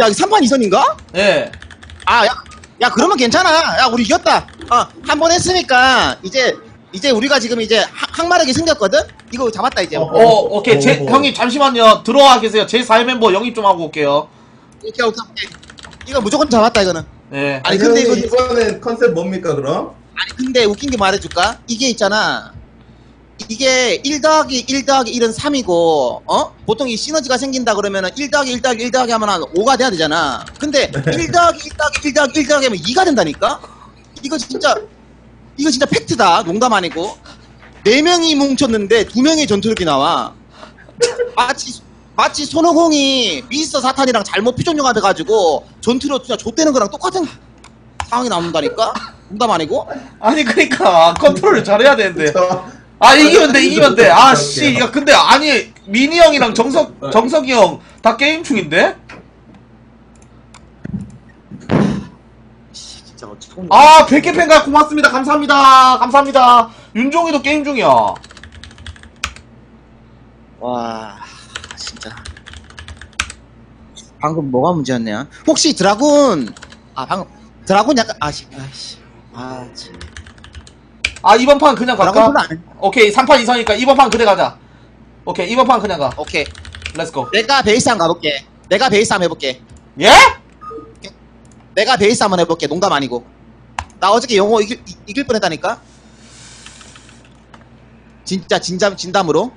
야 3판 2선인가? 예. 아, 야, 야, 그러면 괜찮아. 야, 우리 이겼다. 어, 한 번 했으니까, 이제, 이제 우리가 지금 이제 학- 항마력이 생겼거든? 이거 잡았다, 이제. 어, 어, 오케이. 제, 어. 형님, 잠시만요. 들어와 계세요. 제 4회 멤버 영입 좀 하고 올게요. 오케이, 오케이, 오케이. 이거 무조건 잡았다, 이거는. 예. 아니, 근데 이거- 이번엔 컨셉 뭡니까 그럼? 아니, 근데 웃긴 게 말해줄까? 이게 있잖아. 이게 1 더하기 1 더하기 1은 3이고, 어? 보통 이 시너지가 생긴다 그러면은 1 더하기 1 더하기 1 더하기 하면 한 5가 돼야 되잖아. 근데 1 더하기 1 더하기 1 더하기 1 더하기 하면 2가 된다니까? 이거 진짜, 이거 진짜 팩트다. 농담 아니고. 4명이 뭉쳤는데 2명의 전투력이 나와. 마치, 마치 손오공이 미스터 사탄이랑 잘못 피존용합해가지고 전투력 진짜 좆되는 거랑 똑같은 상황이 나온다니까? 농담 아니고? 아니, 그니까, 컨트롤을 잘해야 되는데. 저 아, 이기면 돼, 이기면 돼. 아, 그럴게요. 씨. 야, 근데, 아니, 미니 형이랑 정석, 정석이 형, 다 게임 중인데? 진짜 어처구니 아, 100개 팬가입 고맙습니다. 감사합니다. 감사합니다. 윤종이도 게임 중이야. 와 진짜 방금 뭐가 문제였냐 혹시 dragoon 아 방금 dragoon 약간 아씨 아씨 아 참. 아, 이번 판 그냥 갈까? 안 오케이, 3판 이상이니까 이번 판 그래 가자. 오케이, 이번 판 그냥 가. 오케이 let's go. 내가 베이스 한번 가볼게 내가 베이스 한번 해볼게 예? 내가 베이스 한번 해볼게 농담 아니고 나 어저께 영어 이길, 이- 이길 뻔했다니까 진짜 진담 진담으로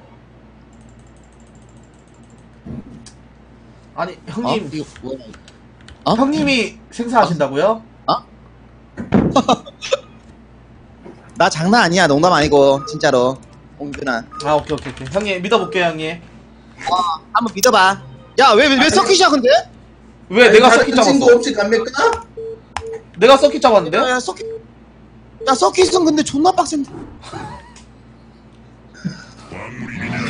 아니, 어? 형님, 이거 뭐야 어? 형님이 생사하신다고요? 나 장난 아니야 농담 아니고 진짜로 옹준아 아, 오케이, 오케이, 오케이. 형님, 믿어볼게요, 형님. 한번 믿어봐 야왜왜 서킷이야 근데 왜 내가 다른 서킷 친구 잡았어? 없이 갑니까? 내가 서킷 잡았는데? 야, 야 서킷 야 서킷은 근데 존나 빡센데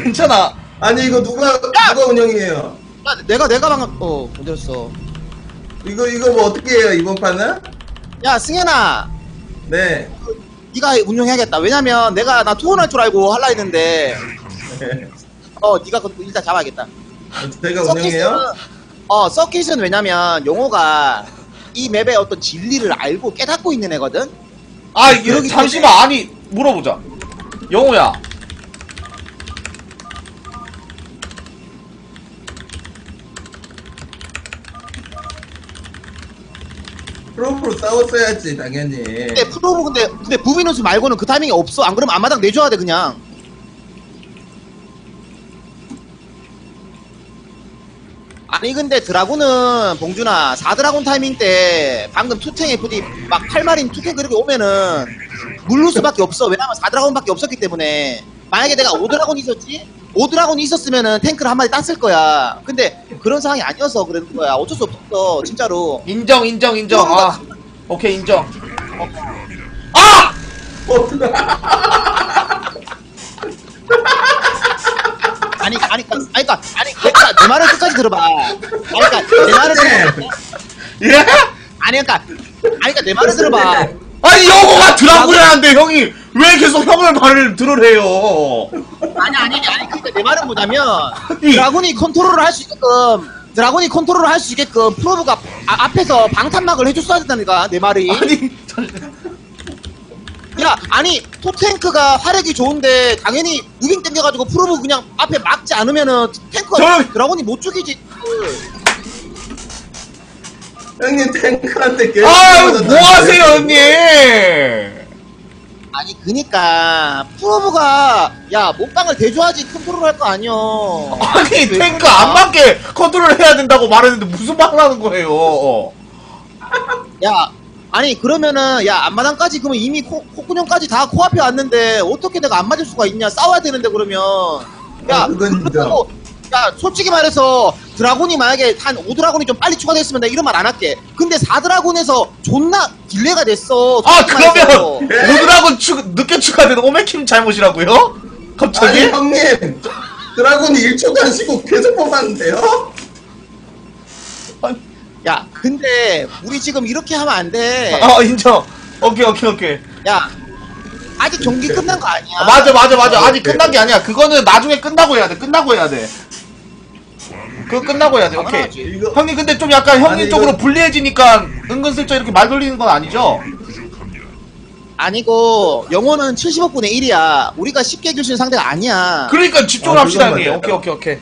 괜찮아. 아니 이거 누가 누가 운영이에요? 야 내가 내가 방금 어 건드렸어 이거 이거 뭐 어떻게 해요 이번 판은? 야 승현아 네. 네가 운영해야겠다 왜냐면 내가 나 투혼할 줄 알고 할라 했는데 어 네가 그 일단 잡아야겠다 제가 운영해요? 어 서킷은 왜냐면 용호가 이 맵의 어떤 진리를 알고 깨닫고 있는 애거든 아, 이게 그러기 잠시만, 아니, 물어보자. 영호야. 프로브로 싸웠어야지 당연히. 근데 프로브 근데 근데 부비누스 말고는 그 타이밍이 없어. 안 그러면 앞마당 내줘야 돼 그냥. 아니 근데 드라군은 봉준아 4드라군 타이밍 때 방금 투탱 FD 막 8마린 투탱 그렇게 오면은 물를 수밖에 없어. 왜냐면 4드라군밖에 없었기 때문에. 만약에 내가 5드라군 있었지 5드라군 있었으면은 탱크를 한 마리 땄을 거야 근데 그런 상황이 아니어서 그런 거야 어쩔 수 없었어 진짜로 인정, 인정, 인정. 아, 오케이, 인정. 어. 아! 아니 아니 아니 그러니까 아니 그러니까 내 말을 끝까지 들어봐. 아니 그러니까 내 말을 들어봐. 예? 아니 그러니까 아니 그러니까 내 말을 들어봐. 아니, 영호가 드라군이라는데 형이 왜 계속 형을 말을 들으래요? 아니 아니 아니 그러니까 내 말은 뭐냐면 이- 드라군이 컨트롤을 할 수 있게끔 드라군이 컨트롤을 할 수 있게끔 프로브가 아- 앞에서 방탄막을 해줬어야 된다니까 내 말이. 아니, 야 아니 two탱크가 화력이 좋은데 당연히 moving 땡겨가지고 probe 그냥 앞에 막지 않으면은 탱크가 저- dragoon이 못 죽이지. 형님 탱크한테 계속 아. 뭐 하세요, 형님? 아니 그니까 probe가 야 몸빵을 대줘야지 컨트롤 할 거 아니여 아니, 왜 탱크 그러나? 안 맞게 컨트롤 해야 된다고 말했는데 무슨 말 하는 거예요? 야 아니 그러면은 야 앞마당까지 그러면 이미 코, 콧구녕까지 다 코앞에 왔는데 어떻게 내가 안 맞을 수가 있냐 싸워야 되는데 그러면 야 아, 그건 인정. 그렇다고 야 솔직히 말해서 드라곤이 만약에 한 5드라곤이 좀 빨리 추가됐으면 내가 이런 말 안 할게 근데 4드라곤에서 존나 딜레가 됐어 아. 그러면 오드라곤 추, 늦게 추가된 오메킴 잘못이라고요? 갑자기? 아니 형님 드라군이 1초도 안 쉬고 계속 뽑았는데요? 야 근데 우리 지금 이렇게 하면 안 돼 아, 인정. 오케이, 오케이, 오케이. 야 아직 경기 끝난 거 아니야 아, 맞아, 맞아, 맞아. 아직 끝난 게 아니야. 그거는 나중에 끝나고 해야 돼. 끝나고 해야 돼. 그 그거 끝나고 해야 돼 오케이 당연하지. 이거 형님 근데 좀 약간 형님 아니, 쪽으로 이거- 불리해지니까 은근슬쩍 이렇게 말 돌리는 건 아니죠? 아니고 영호는 75분의 1이야. 우리가 쉽게 이길 수 있는 상대가 아니야. 그러니까 집중을 아, 합시다 그건 형님 맞아요. 오케이 오케이 오케이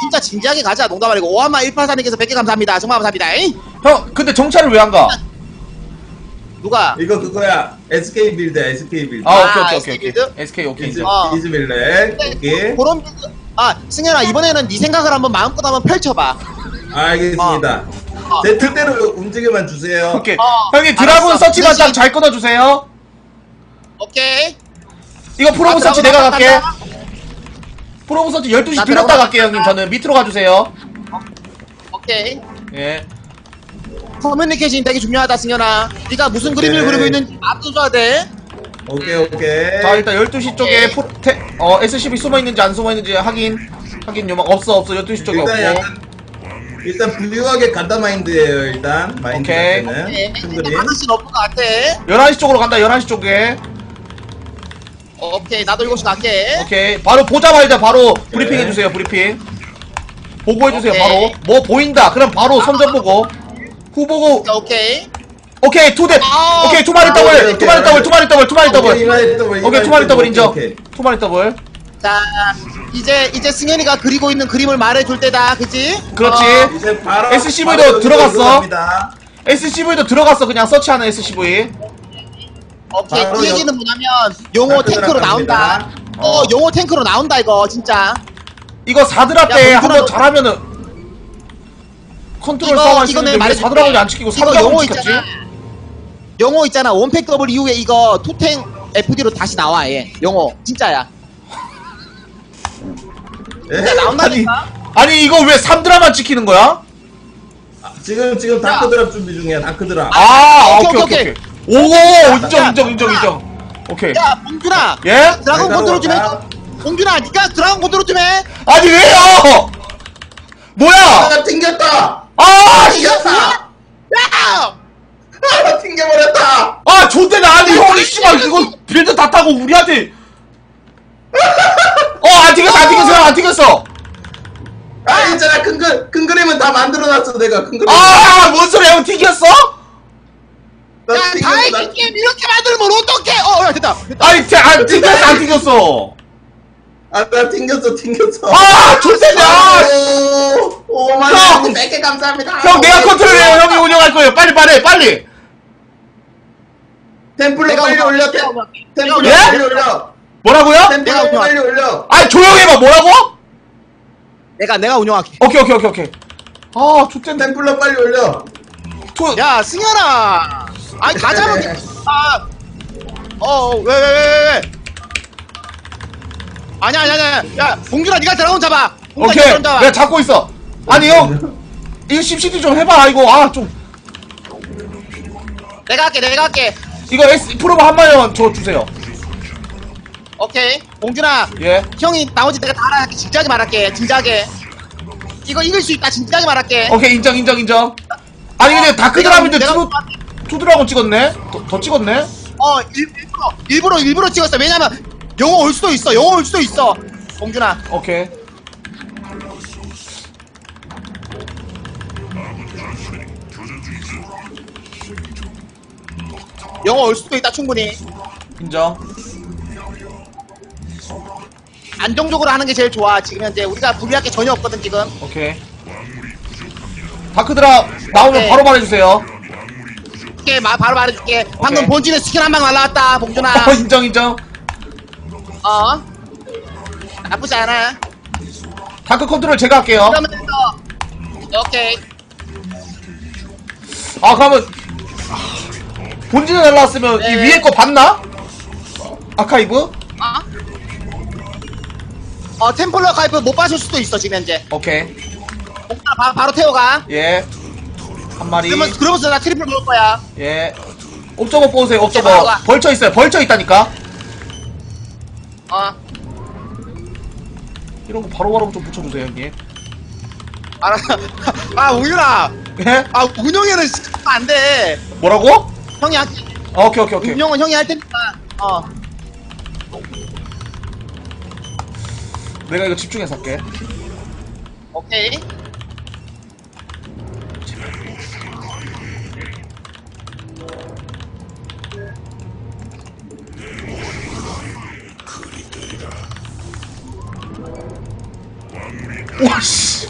진짜 진지하게 가자. 농담 아니고 오하마 183님께서 100개 감사합니다. 정말 감사합니다. 에이? 형 근데 정찰을 왜 안 가? 누가? 이거 그거야 SK 빌드 SK 빌드 아, 아, 오케이 오케이 SK 오케이 오케이 빌드? SK 오케이 이즈, 어. 이즈밀렉 오케이 그런 아 승현아 이번에는 네 생각을 한번 마음껏 한번 펼쳐봐. 알겠습니다 어. 제 뜻대로 움직여만 주세요 오케이 어, 형님 드라군 알았어. 서치만 딱 잘 끊어주세요 오케이. 이거 probe 아, search 내가 갈게 간다. probe search 12시 나 들렸다 dragoon 갈게요 형님. 저는 밑으로 가주세요 오케이. 예 커뮤니케이션 되게 중요하다 승현아. 네가 무슨 그림을. 그리고 있는지 앞서줘야 돼. 오케이 오케이. 자 일단 12시 쪽에 오케이. 프로, 테, 어, SCV 숨어있는지 안 숨어있는지 확인. 확인 요망 없어 없어. 12시 쪽에 일단 없고. 약간 일단 불리하게 간다 마인드예요 일단. 마인드 오케이. 자체는. 오케이. 충분히. 하나씩 없을 것 같아. 11시 쪽으로 간다 11시 쪽에. 오케이 나도 7시 갈게. 오케이. 바로 보자마자. 바로 브리핑 해주세요 브리핑. 보고해주세요 오케이. 바로. 뭐 보인다. 그럼 바로 선전 보고. 후 보고 오케이. 오케이 투대 아, 오케이 two마리 오케이, 더블 오케이. two마리 더블 투마리 더블 투마리 더블 오케이, 이마리 더블, 오케이 two마리 더블 인정 오케이. two마리 더블 자 이제 이제 승현이가 그리고 있는 그림을 말해줄 때다. 그치? 그렇지. 어, 이제 바로 SCV 도 바로 여기로 들어갔어. 들어갑니다. SCV도 들어갔어 그냥 서치하는 SCV 오케이. 바로 그 여- 얘기는 뭐냐면 용호 바로 탱크로 들어갑니다. 나온다. 어, 어. 용호 탱크로 나온다 이거 진짜. 이거 4드랍 때 야, 한번 잘하면은 컨트롤 이거 싸움 할 수 이거는 있는데 왜 말해줄게. 4드랍을 안 지키고 이거 3드랍을 용호 지켰지? 있잖아. 용호 있잖아. 원팩 더블 이후에 이거 투탱 FD로 다시 나와 얘. 용호 진짜야. 예? 진짜 나온다니까. 아니 이거 왜 3드라만 찍는 거야? 지금 지금 dark drop 준비 중이야 dark drop 아, 오케이, 오케이, 오케이, 오케이, 오케이. 오, 인정, 야, 인정, 인정, 야. 인정. 오케이. 야 봉준아. 예? dragoon 잘 컨트롤 좀 해. 따라와. 봉준아, 네가 dragoon 컨트롤 좀 해. 아니, 왜요? 뭐야? 아 튕겼다 아, 씨. 튕겼다 야! 아 튕겨버렸다 아, 존대나. 아니, 형이, 씨발, 이거 build 다 타고 우리한테. 어, 안 튕겼어, 안 튕겼어, 안 튕겼어. 아 있잖아 큰, 그, 큰 그림은 다 만들어놨어 내가 큰 그림 아, 뭔 소리야, 형 튕겼어? 나 야, 튕겼어, 다행히 나- 게임 이렇게 만들면 어떡해? 어, 야, 됐다. 됐다. 아니, 튕, 안 튕겼어, 안 튕겼어. 아, 나 튕겼어, 튕겼어. 아, 존대나. 아, 오, 오만 형! 원, 100개 감사합니다. 형, 내가 컨트롤해요. 형이 운영할 거예요. 빨리, 빨리, 빨리. templar 내가 빨리 올려, 내가 템- 운영- templar 예? 빨리 올려. 뭐라고요? templar 내가 운영- 빨리 올려. 아, 조용해봐. 뭐라고? 내가 내가 운영할게. 오케이, 오케이, 오케이, 오케이. 아, 좋댄다. templar 빨리 올려. two, 야, 승현아. 아니, 가자면 네. 아. 어, 왜, 왜, 왜, 왜, 왜? 아니야, 아니야, 아니야. 야, 봉준아, 네가 dragoon 잡아. 오케이. 잡아. 내가 잡고 있어. 아니, 형. 이거 SimCity 좀 해봐. 이거, 아, 좀. 내가 할게, 내가 할게. 이거 S, probe 한 마리만 줘 주세요. 오케이. 봉준아, 예. 형이 나머지 내가 다 알아할게. 진지하게 말할게. 진지하게. 이거 이길 수 있다. 진지하게 말할게. 오케이, 인정, 인정, 인정. 아니, 근데 dark 내가- dra인데 내가- two, two dragoon 찍었네? 더, 더 찍었네? 어, 일, 일부러, 일부러, 일부러 찍었어. 왜냐면, 영호 올 수도 있어. 영호 올 수도 있어. 봉준아. 오케이. 영호 올 수도 있다. 충분히. 인정. 안정적으로 하는 게 제일 좋아. 지금 현재 우리가 불리할 게 전혀 없거든, 지금. 오케이. dark dra 나오면 오케이. 바로 말해주세요. 오케이, 마, 바로 말해줄게. 방금 오케이. 본진에 스킬 한방 날라왔다, 봉준아. 어, 인정, 인정. 어? 나쁘지 않아. dark 컨트롤 제가 할게요. 그러면서, 오케이. 아, 그러면. 본진에 날라왔으면 이 네. 위에 거 봤나? 아카이브? 어? 어, templar 가입을 못 받을 수도 있어, 지금 현재. 오케이. 봉준아, 바, 바로 태워가. 예. 한 마리. 그러면, 그러면서 나 triple 먹을 거야. 예. 옵저버 뽑으세요, 옵저버. 가. vulture 있어요, vulture 있다니까? 어. 이런 거 바로바로 좀 붙여주세요, 형님. 알아. 아, 우윤아. 예? 아, 운영에는 안 돼. 뭐라고? 형이 할게. 아, 오케이, 오케이, 오케이. 운영은 형이 할 테니까. 어. 내가 이거 집중해서 할게. 오케이. 와씨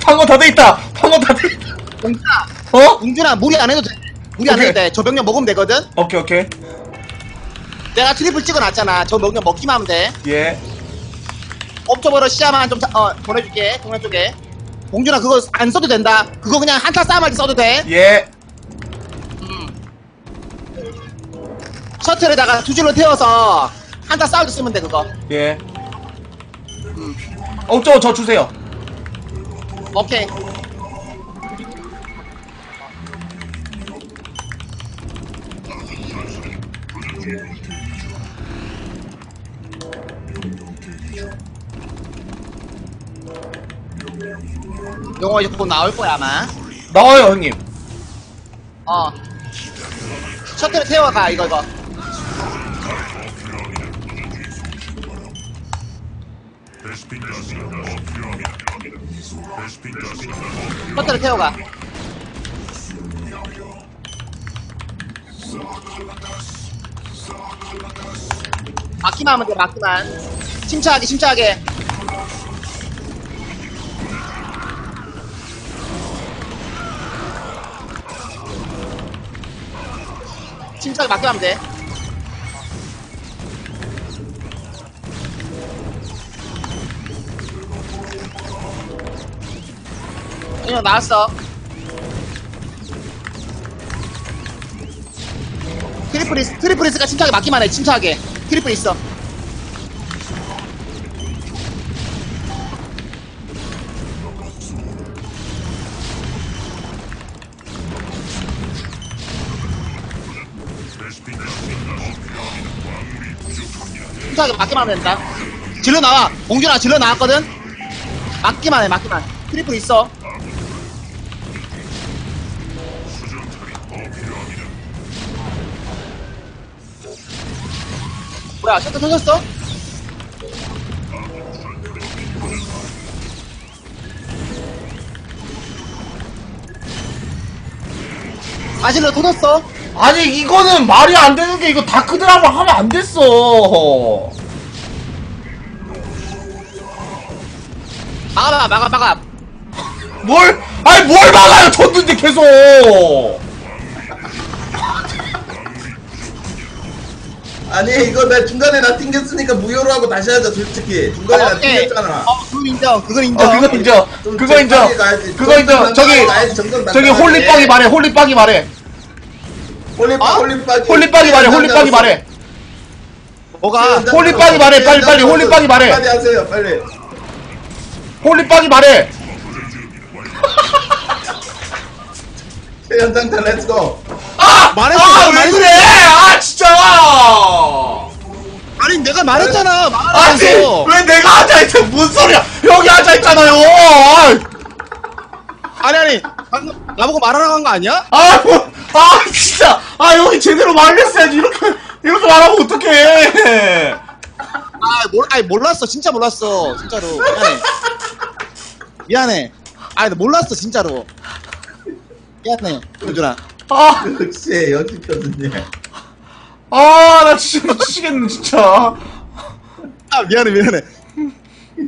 방어 다 돼 있다 방어 다 돼 있다 봉준아, 어? 봉준아 무리 안 해도 돼. 무리 안 오케이. 해도 돼. 저 병력 먹으면 되거든. 오케이 오케이 내가 triple 찍어놨잖아. 저 병력 막기만 하면 돼. 예 observer로 시야만 좀 타- 어, 보내줄게. 동네 쪽에. 봉준아 그거 안 써도 된다. 그거 그냥 한타 싸움할 때 써도 돼. 예. 셔틀에다가 두 줄로 태워서 한타 싸울 때 쓰면 돼 그거. 예. 어, 저, 저 주세요. 오케이. 영어 이제 곧 나올 거야 아마. 나와요, 형님. 어. 셔틀 태워가 이거 이거. 셔틀 태워가. 막기만 하면 돼 막기만. 침착하게 침착하게. 침착하게 막기만 하면 돼. 이거 나왔어. triple 있어, triple 있어 침착하게 막기만 해, 침착하게. triple 있어. 침착하게 막기만 하면 된다. zealot 나와. 봉준아, zealot 나왔거든? 막기만 해, 막기만. triple 있어. 뭐야, 셔틀 터졌어? 아 zealot 터졌어? 아니, 이거는 말이 안 되는 게 이거 다크드랍을 하면 안 됐어. 막아봐, 막아, 막아. 뭘, 아니, 뭘 막아요, 졌는데 계속. 아니 이거 나 중간에 나 튕겼으니까 무효로 하고 다시 하자 솔직히 중간에 나 오케이. 튕겼잖아 어, 그건 인정, 그건 인정. 어, 그거 인정. 좀 그거 인정. 가야지. 그거 인정. 저기, 가야지, 저기 나가야지. 홀리빵이 말해, 홀리빵이 말해. 홀리빵 어? 홀리빵이 홀리빵이 말해, 홀리빵이 말해. 뭐가? 홀리빵이 말해, 빨리, 빨리, 홀리빵이 말해. 빨리 하세요 빨리 홀리빵이 말해. 최연장타 렛츠고 아! 말했어, 아, 왜 말했어. 그래! 아, 진짜! 아니, 내가 말했잖아. 아니, 말하라고. 왜 내가 앉아있어? 무슨 소리야! 여기 앉아있잖아요! 아, 아니, 아니. 방금 나보고 말하라고 한 거 아니야? 아, 뭐, 아, 진짜! 아, 여기 제대로 말했어야지. 이렇게, 이렇게 말하면 어떡해! 아, 몰, 아니, 몰랐어. 진짜 몰랐어. 진짜로. 미안해. 미안해. 나 몰랐어. 진짜로. 미안해. 현준아. 아, 역시 연습거든요 아, 나 진짜 미치겠네, 진짜. 아, 미안해, 미안해.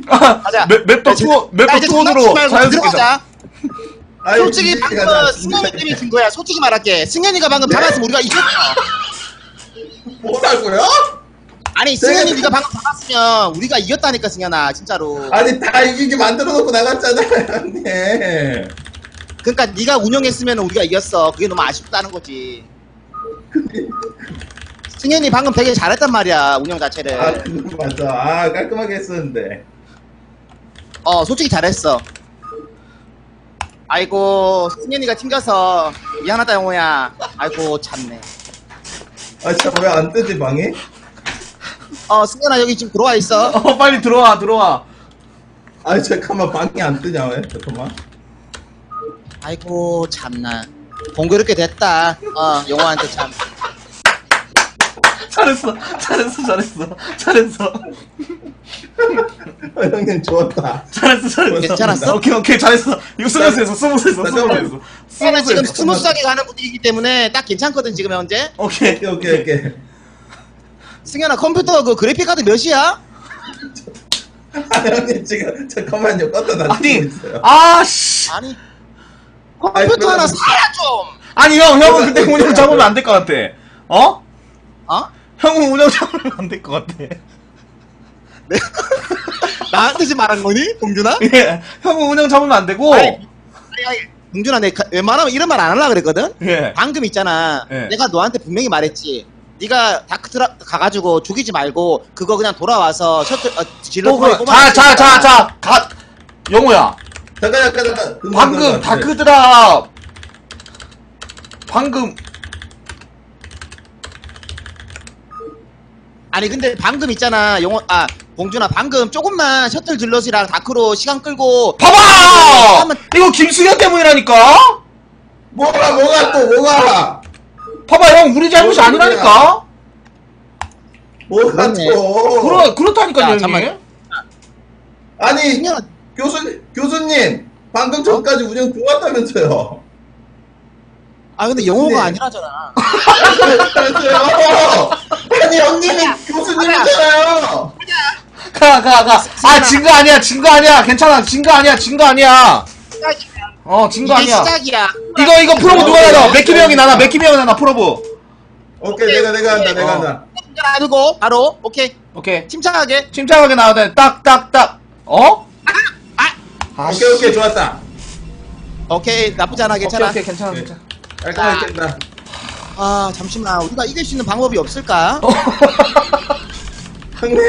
아, 가자. 맵, 맵도 투어, 야, 맵도 투어으로 말고 자연스럽게 자. 아이, 솔직히 방금 승현이. 때문에 진 거야. 솔직히 말할게. 승현이가 방금 네? 잡았으면 우리가 이겼어. 뭐라고요? 아니, 승현이 네가 방금 잡았으면 우리가 이겼다니까, 승현아. 진짜로. 아니 다 이기게 만들어 놓고 나갔잖아요 형님 그러니까 네가 운영했으면 우리가 이겼어. 그게 너무 아쉽다는 거지. 승현이 방금 되게 잘했단 말이야. 운영 자체를. 아 그거 맞아 아 깔끔하게 했었는데 어, 솔직히 잘했어. 아이고, 승현이가 튕겨서 미안하다, 영호야. 아이고, 참네. 아 진짜 왜안 뜨지 방이? 어, 승현아 여기 지금 들어와 있어. 어, 빨리 들어와, 들어와. 아니 잠깐만 방이 안 뜨냐 왜? 잠깐만 아이고, 참나. 공교롭게 됐다. 어, 영호한테 참. 잘했어, 잘했어, 잘했어, 잘했어, 어, 형님 좋았다. 잘했어, 잘했어. 괜찮았어? 오케이, 오케이, 잘했어. 이거 스무스에서, 스무스에서. 스무스에서. 지금 스무스에서. 스무스하게 가는 분위기이기 때문에 딱 괜찮거든 지금 현재 오케이, 오케이 오케이 오케이. 승현아 컴퓨터 그 그래픽 카드 몇이야? 아 형님 지금 잠깐만요. 껐다 다 아니, 있어요. 아, 씨. 아니 컴퓨터 그럼- 하나 사라 좀 아니, 형, 형은 근데 운영 잡으면 안 될 것 같아. 어? 어? 형은 운영 잡으면 안될 것 같아. 나한테 지금 말한 거니? 봉준아? 예, 형은 운영 잡으면 안 되고, 아니, 아니, 아니, 봉준아 내 가- 웬만하면 이런 말 안 하려고 그랬거든? 예. 방금 있잖아 예. 내가 너한테 분명히 말했지 네가 다크트라 가가지고 죽이지 말고 그거 그냥 돌아와서 셔틀 어, 질러 또 그, 자, 자, 자, 자, 가, 영호야. 잠깐 잠깐 잠깐. 방금 금방. 다크드라 방금 아니 근데 방금 있잖아 영원 아 봉준아 방금 조금만 셔틀 질럿이랑 다크로 시간 끌고 봐봐 하면 이거 김수현 때문이라니까 뭐가 뭐가 또 뭐가 봐봐 형 우리 잘못이 뭔 아니라니까 뭐가 그러네. 또. 그러, 그렇다니까 야, 형님 잠깐만. 아니 승현아 교수 교수님 방금 전까지 운영 좋았다면서요. 아 근데 영호가 네. 아니라잖아. 아니 형님이 교수님이잖아요. 가 가 가 아 진 거 아니야 진 거 아니야. 괜찮아. 진 거 아니야 진 거 아니야. 어 진 거 이게 아니야. 시작이야. 이거 이거 probe 누가 나나 메킴이 형이 나나 메킴이 형이 나나 probe 오케이 내가 내가 한다 내가 어. 한다. 아니고 바로? 오케이. 오케이. 침착하게. 침착하게 나와야 돼 딱 딱 딱. 어? 아, 오케이 오케이. 좋았다. 오케이 나쁘지 않아. 오케이 괜찮아. 오케이 괜찮아 오케이. 괜찮아. 깔끔하게 깬다. 아 잠시만 우리가 이길 수 있는 방법이 없을까? 어. 형님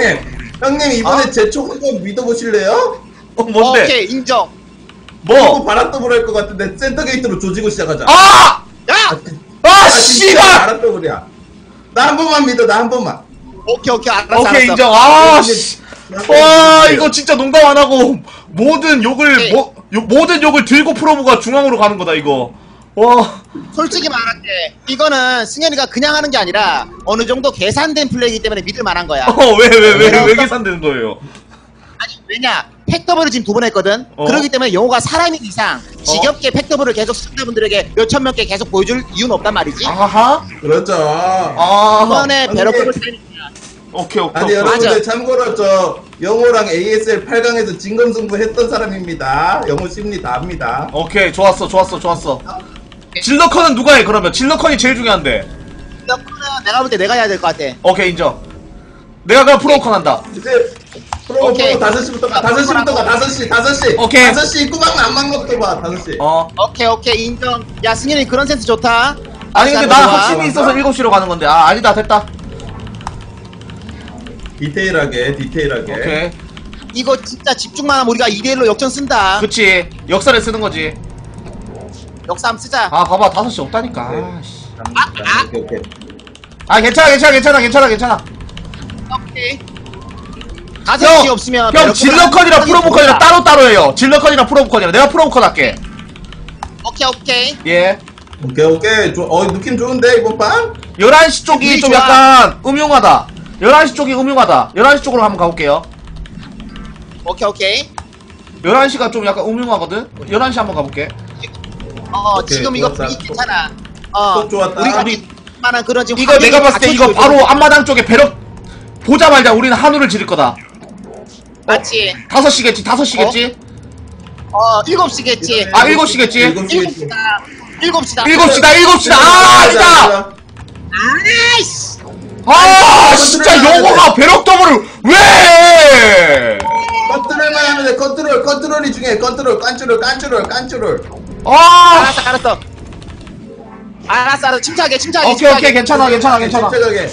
형님 이번에 어? 제 촉 한번 믿어보실래요? 어 뭔데 오케이 인정 이거 뭐? 바람더블 할것 같은데 센터 게이트로 조지고 시작하자. 아! 야 아, 진짜 씨발! 바람더블이야. 나 한 번만 믿어 나 한 번만. 오케이 오케이 알았어 오케이, 알았어 인정. 아, 씨. 와, 이거 진짜 농담 안 하고, 모든 욕을, 오케이. 모, 요- 모든 욕을 들고 프로브가 중앙으로 가는 거다, 이거. 와, 솔직히 말할게 이거는 승현이가 그냥 하는 게 아니라 어느 정도 계산된 플레이이기 때문에 믿을 만한 거야 어, 왜, 왜, 왜, 왜 어떤- 계산되는 거예요? 아니 왜냐 팩더블을 지금 두 번 했거든 어? 그렇기 때문에 영호가 사람인 이상 지겹게 팩더블을 계속 시청자분들에게 몇천 명께 계속 보여줄 이유는 없단 말이지 아하? 그렇죠. 아, 이번에 아니, 베러클을 이게- 오케이, 오케이, 아니 오케이. 여러분들 맞아. 참고로 저 영호랑 ASL 8강에서 진검승부 했던 사람입니다. 영호 심리 다 압니다. 오케이, 좋았어, 좋았어, 좋았어. 질러컨은 누가 해, 그러면? 질러컨이 제일 중요한데. 이거는 내가 볼 때 내가 해야 될 것 같아 오케이, 인정. 내가 그럼 프로컨 한다. 이제 프로 오케이. 프로 5시부터 가 5시부터 가 5시 5시 오케이. 5시 입구방 안만 것도 봐 5시 어. 오케이 오케이 인정 야 승현이 그런 센스 좋다 아니, 근데 좋아. 확신이 있어서 7시로 가는 건데. 아, 아니다, 됐다. 디테일하게 디테일하게 오케이. 이거 진짜 집중만 하면 우리가 2대1로 역전 쓴다 그치. 역사를 쓰는 거지. 역사 한번 쓰자 아, 봐봐, 5시 없다니까. 네. 아, 씨. 아, 오케이 오케이 아, 괜찮아, 괜찮아, 괜찮아, 괜찮아, 괜찮아. 오케이 가세시 형, 없으면 형 질러컨이랑 거야. 따로 따로 해요. 질러컨이랑 프로보컨이랑 내가 프로보컨 할게. 오케이 오케이 예. 오케이 오케이 조, 어 느낌 좋은데 이번 판 11시 쪽이 좀 좋아. 약간 음흉하다. 11시 쪽이 음흉하다. 11시 쪽으로 한번 가볼게요. 오케이 오케이 11시가 좀 약간 음흉하거든. 11시 한번 가볼게. 어 오케이, 지금 이거 좋았다. 분위기 괜찮아 어 또 좋았다. 우리가 우리- 만한 그런 지금 이거 내가 봤을 때 이거 바로. 앞마당 쪽에 배럭 보자마자 우리는 한우를 지를 거다. 맞지 5시겠지, 5시겠지? 어 일곱 시겠지 아, 일곱 시겠지? 일곱 일곱 시겠지 시다 일곱 시다 7시다, 7시다. 아, 아니다! 아이씨 아, 진짜 영호가 barracks 더블을 왜 해! 컨트롤만 하면 돼 컨트롤 컨트롤이 중요해 컨트롤 깐추롤 깐추롤 깐추롤 아, 알았어 알았어 알았어 알았어 침착하게 침착하게 오케이, 오케이, 괜찮아, 괜찮아, 괜찮아. 침착하게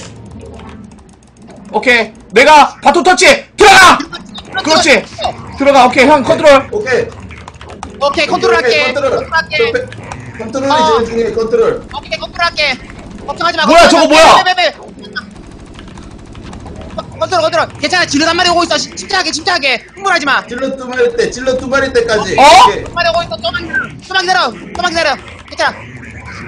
오케이. 내가 바톤 터치! 들어가! 그렇지! 들어가, 오케이, 형 컨트롤. 오케이 오케이 컨트롤 할게 컨트롤 컨트롤 할게 컨트롤이 어. 제일 중요해 컨트롤 오케이 컨트롤 할게 걱정하지 마 뭐야, 저거 마. 뭐야? 빼, 빼, 빼, 빼. 컨트롤 컨트롤. 괜찮아. zealot 한 마리 오고 있어. 시- 침착하게 침착하게 흥분하지 마. zealot 두 마리 때 zealot 두 마리 때까지. 어? 오케이. 한 마리 오고 있어. 좀만 기다려. 좀만 기다려. 좀만 기다려. 괜찮아.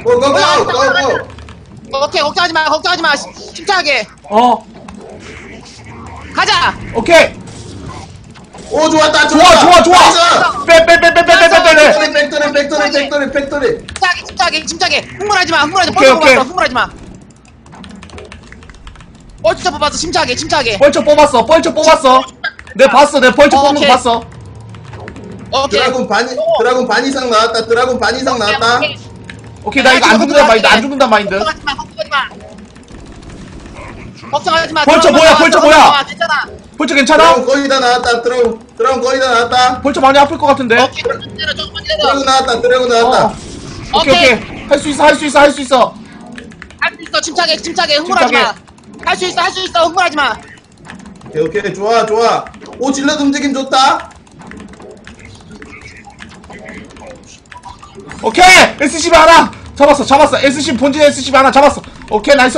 go go go go go. 오케이. 걱정하지 마. 걱정하지 마. 시- 침착하게 어. 가자. 오케이. 오 좋았다 좋아 좋아 좋아. nice. 빼빼빼빼빼 빼빼 factory factory factory factory factory 침착하게 침착하게 침착하게 흥분하지 마. 흥분하지 마. 오케이, 오케이. 흥분하지 마 vulture 뽑았어. 침착하게 침착하게 vulture 뽑았어 vulture 뽑았어. 내 봤어 내 vulture 어, 뽑는 거 오케이. 봤어. 오케이. dragoon 반 dragoon 반 이상 나왔다 dragoon 반 이상 나왔다. 오케이. 오케이 나 이거 안 마인드 안 죽는단 마인드. 걱정하지 마 걱정하지 마. 걱정하지 마. 벌써 들어가, 뭐야, 벌써 뭐야? 괜찮아. 벌쳐 괜찮아? 드라군 거의 다 나왔다 드라군 드라군 거의 다 나왔다. 벌쳐 많이 아플 것 같은데. 오케이 조금만 기다려 조금만 기다려. 드라군 나왔다 드라군 나왔다. 어 오케이. 오케이. 할 수 있어 할 수 있어 할 수 있어. 할수 있어. 침착해 침착해. 흥분하지 침착해. 마 할 수 있어 할 수 있어. 흥분하지 마. 오케이 오케이. 좋아 좋아. 오 질럿 움직임 좋다. 오케이. SCB 하나. 잡았어 잡았어. SCB 본진 SCB 하나 잡았어. 오케이 nice.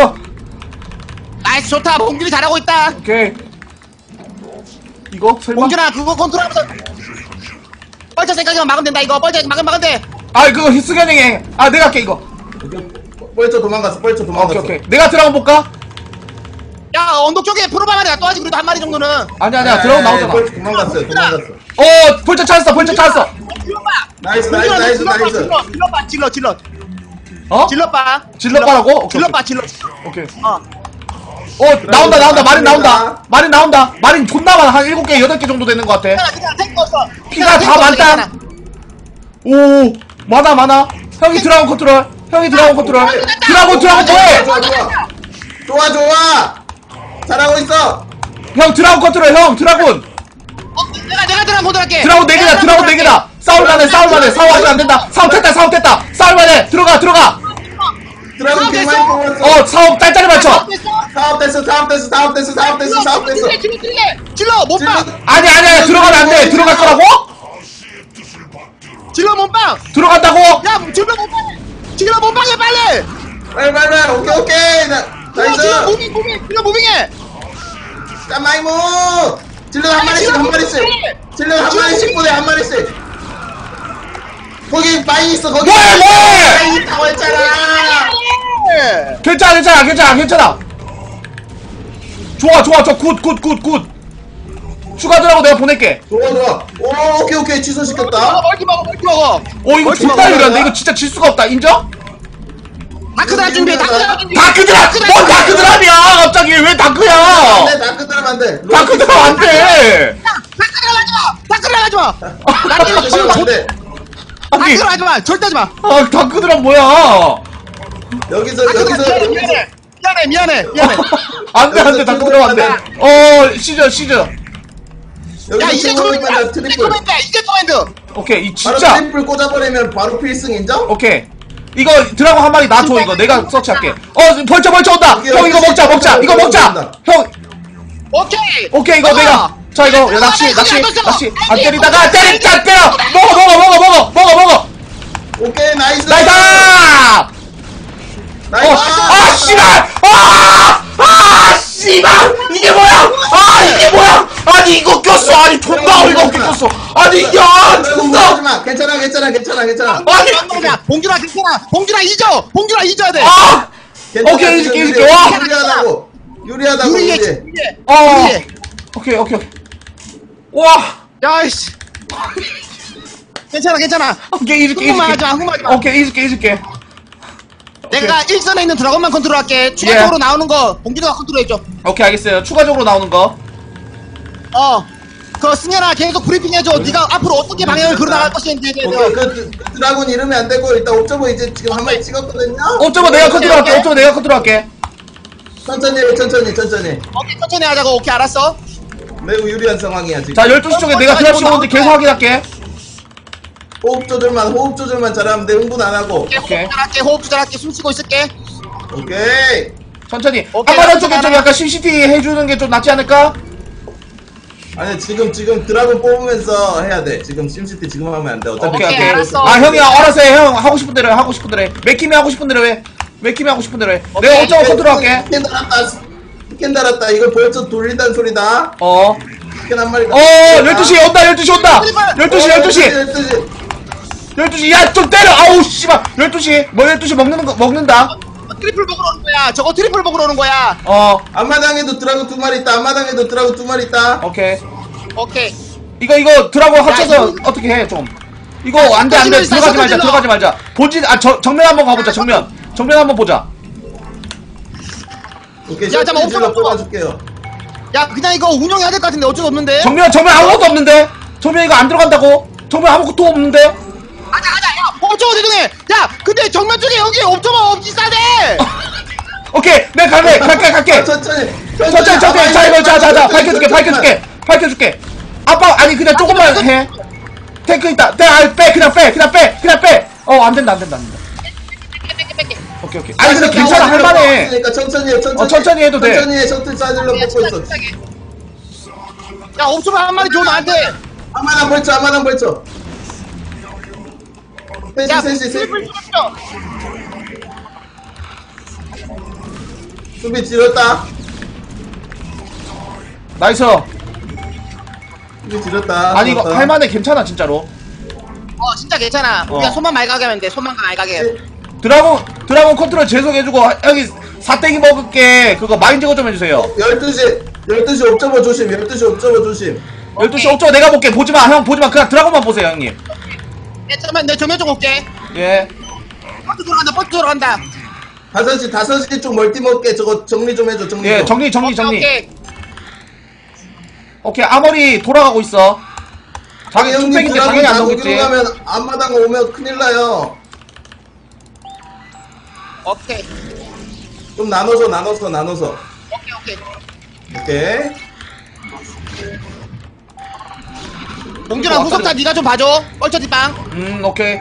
nice 좋다. 봉준이 잘하고 있다. 오케이. 이거 설마? 봉준아 그거 컨트롤하면서 vulture 생각이만 막으면 된다 이거. vulture 막으면 막으면 돼. 아 그거 히스견이 아 내가 할게 이거. vulture 도망갔어 vulture 도망갔어. 오케이. 오케이 내가 dragoon 볼까? 야 언덕 쪽에 probe 한 마리가 또 하지 그래도 한 마리 정도는. 아니야 아니야. dragoon 나오잖아. vulture 도망갔어요. 도망갔어 어 vulture 찾았어 vulture 찾았어. 찔러봐. nice nice nice nice. 찔러봐 찔러 찔러. 어? 찔러봐. 찔러봐라고? 오케이, 찔러봐 찔러. 오케이. 어. 어 나온다 나온다. marine 나온다. marine 나온다. marine 존나 많아. 한 7개 8개 정도 되는 것 같아. 괜찮아 괜찮아. 탱크 없어. 피가 다 많다. 오 많아 많아. 형이 dragoon 컨트롤. 형이 dragoon 컨트롤. dragoon dragoon 뭐해. 좋아 좋아. 좋아 좋아 잘하고 있어. 형 dragoon 컨트롤 형 dragoon 어, 내가 내가 dragoon 컨트롤할게. dragoon 4개다 dragoon 4개다. 싸울만해 싸울만해. 싸움하면 안된다. 싸움 됐다 싸움 됐다. 싸울만해. 들어가 들어가. dragoon 개? 많이 뽑았어. 어 사업 짤짤이 맞춰 사업 됐어? 사업 됐어 사업 됐어 사업 됐어 사업 됐어 zealot zealot zealot 몸빵 아니 아니 아니 들어가면 안돼. 들어갈 거라고? zealot 몸빵 들어간다고? 야 zealot 몸빵 zealot 몸빵해 빨리. 빨리 빨리 빨리. 오케이 오케이. 나, nice moving moving zealot moving해. 자 마이무 zealot 한 마리씩 한 마리씩 zealot 한 마리씩 보내 한 마리씩 거기 mine 있어 거기. 뭐해, 뭐해! mine 했잖아. 예. 괜찮아 괜찮아 괜찮아 괜찮아. 좋아 좋아 저 good good good good. 추가들하고 내가 보낼게. 좋아 좋아. 오 오케이 오케이. 취소시켰다. multi 먹어 multi 먹어 어. 이거 존나 유리한데? 이거 진짜 질 수가 없다. 인정? 다크드랍 준비해 다크드랍 준비해. 다크드랍! 뭔 다크드랍이야 갑자기. 왜 다크야? 안돼 다크드랍 안돼. 다크드랍 안돼! 다크드랍 하지마! 다크드랍 하지마! 다크드랍 안돼. 아니. 다크드랍 하지마. 절대 하지마. 아 dark drop 뭐야? 여기서 dark drop 여기서. 미안해 여기서 미안해. 미안해 미안해 미안해. 안 돼 안 돼. dark drop 안 돼. 어 시저 시저. 야 여기서 이제 친구들 만나 이제 triple. command야. 이제 command. 오케이 이 바로 진짜. triple 꽂아버리면 바로 필승 인정? 오케이 이거 dragoon 한 마리 놔줘 이거. 내가 search할게. 어 vulture vulture 온다. 오케이, 형 이거 오케이. 먹자 먹자. 이거 먹자. 형. 오케이. 오케이 이거 어. 내가. 자 이거 야, 낚시 아니, 낚시 아니, 낚시. 안 때리다가 아니, 때리 아니, 짜 때려 먹어 먹어 먹어 먹어. 먹어 먹어. 오케이 nice. nice. nice. 어아 씨발. 아아 씨발! 이게 뭐야? 아 이게 뭐야? 아니 이거 꼈어. 아니 존나 어이가 없게 꼈어. 아니 야 존나. 하지마. 괜찮아 괜찮아 괜찮아 괜찮아. 아니 봉준아 봉준아 괜찮아. 봉준아 잊어. 봉준아 잊어야 돼. 아! 괜찮아, 오케이, 이렇게, 유리해. 이렇게, 와. 유리하다고. 유리하다고 유리해 유리해. 유리해. 어. 유리해. 오케이 오케이 와. 야이씨. 괜찮아 괜찮아. 오케이 이렇게 흥분만 하지 마 흥분하지 마 오케이 이렇게 이렇게 내가 일선에 있는 dragoon만 컨트롤할게. 추가적으로 예. 나오는 거 봉준이가 컨트롤해줘. 오케이 알겠어요. 추가적으로 나오는 거. 어 그 승현아 계속 브리핑해줘. 네가 앞으로 어떻게 방향을 걸어 나갈 것인지에 오케이. 대해서 그, 드- 그 dragoon 이름이 안 되고 일단 옵저버 이제 지금 한 마리 찍었거든요? 어쩌고 내가 컨트롤할게. 어쩌고 내가 컨트롤할게. 천천히 해 천천히 천천히. 오케이 천천히 하자고. 오케이 알았어. 매우 유리한 상황이야 지금. 자 12시 쪽에 내가 dropship 오는데 계속 확인할게 호흡 조절만 호흡 조절만 잘하면 돼. 흥분 안 하고. 오케이 오케이. 호흡 잘할게 호흡 잘할게. 숨 쉬고 있을게. 오케이. 천천히. 오케이, 한마디 쪽에 좀 않아. 약간 CCTV 해주는 게 좀 낫지 않을까? 아니 지금 지금 dragoon 뽑으면서 해야 돼. 지금 심시티 지금 하면 안 돼. 어차피 오케이 오케이, 알았어. 아 형이 알아서 해형 하고 싶은 대로 해. 하고 싶은 대로 해. 맥킴이 하고 싶은 대로 해. 맥킴이 하고 싶은 대로 해. 내가 오케이. 어쩌고 컨트롤할게. 스캔 달았다. 스캔 달았다. 이걸 벌써 돌린다는 소리다. 어어 스캔 한 마리 어, 12시에 온다. 12시 온다. 12시 12시. 12시 12시 야 좀 때려 아우 씨발 12시 뭐 12시 먹는 거 먹는다 triple 먹으러 오는 거야. 저거 triple 먹으러 오는 거야. 어 앞마당에도 dragoon 두 마리 있다. 앞마당에도 dragoon 두 마리 있다. 오케이 오케이. 이거 이거 dragoon 합쳐서 이거- 어떻게 해 좀. 이거 야, 안돼 안돼 들어가지 말자 들어가지 말자. 본진 아 저, 정면 한번 가보자 정면 정면 한번 보자. 오케이. 야, 잠깐만, 셔틀 엎어. 뽑아줄게요. 야 그냥 이거 운영해야 될 것 같은데 어쩔 수 없는데. 정면 정면 아무것도 없는데 정면 이거 안 들어간다고 정면 아무것도 없는데 가자 가자. 야 멈춰 대중해. 야 근데 정면 쪽에 여기 옵저버 없지 싸대. 오케이 내가 갈래 갈게 갈게 천천히. 천천히 천천히 자 이거 자자자 밝혀줄게 밝혀줄게 밝혀줄게 아빠 아니 그냥 조금만 해 탱크 있다 빼빼 그냥 빼 그냥 빼 그냥 빼어 안된다 안된다 안된다. 오케이 오케이 아니 근데 괜찮아 할만해 그러니까 천천히 해. 천천히. 어, 천천히 해도 돼. 천천히 해. 셔틀 사zealot 야, 뽑고 있어. 야 옵저버 한 마리 줘 나한테. 앞마당 vulture. 앞마당 vulture. 야 셋이 셋이 셋. triple 줬어. 수비 지렸다. nice 수비 지렸다. 아니 이거 좋았다. 할만해 괜찮아 진짜로 어 진짜 괜찮아. 어. 우리가 손만 맑게 하면 돼. 손만 맑게. dragoon dragoon 컨트롤 죄송해주고 여기 사땡이 먹을게 그거 mine 제거 좀 해주세요 12시 12시 옵저버 조심 12시 옵저버 조심 12시 5초 내가 볼게 보지마 형 보지마 그냥 dragoon만 보세요 형님 야 잠깐만 내 정면 좀 올게. 예 버스 돌아간다. 버스 돌아간다. 5시 5시 쪽 multi 먹게 저거 정리 좀 해줘 정리 예, 좀. 정리, 정리, 정리. 오케이. 오케이, 아머리 돌아가고 있어. 자기 형님 불하고 당연히 안 자고 나오겠지. 가면 앞마당 오면 큰일 나요 오케이. 좀 나눠서 나눠서 나눠서 오케이 오케이. 오케이 봉준아 후속타 네가 좀 봐줘. 뻘쳐 뒷방. 음, 오케이.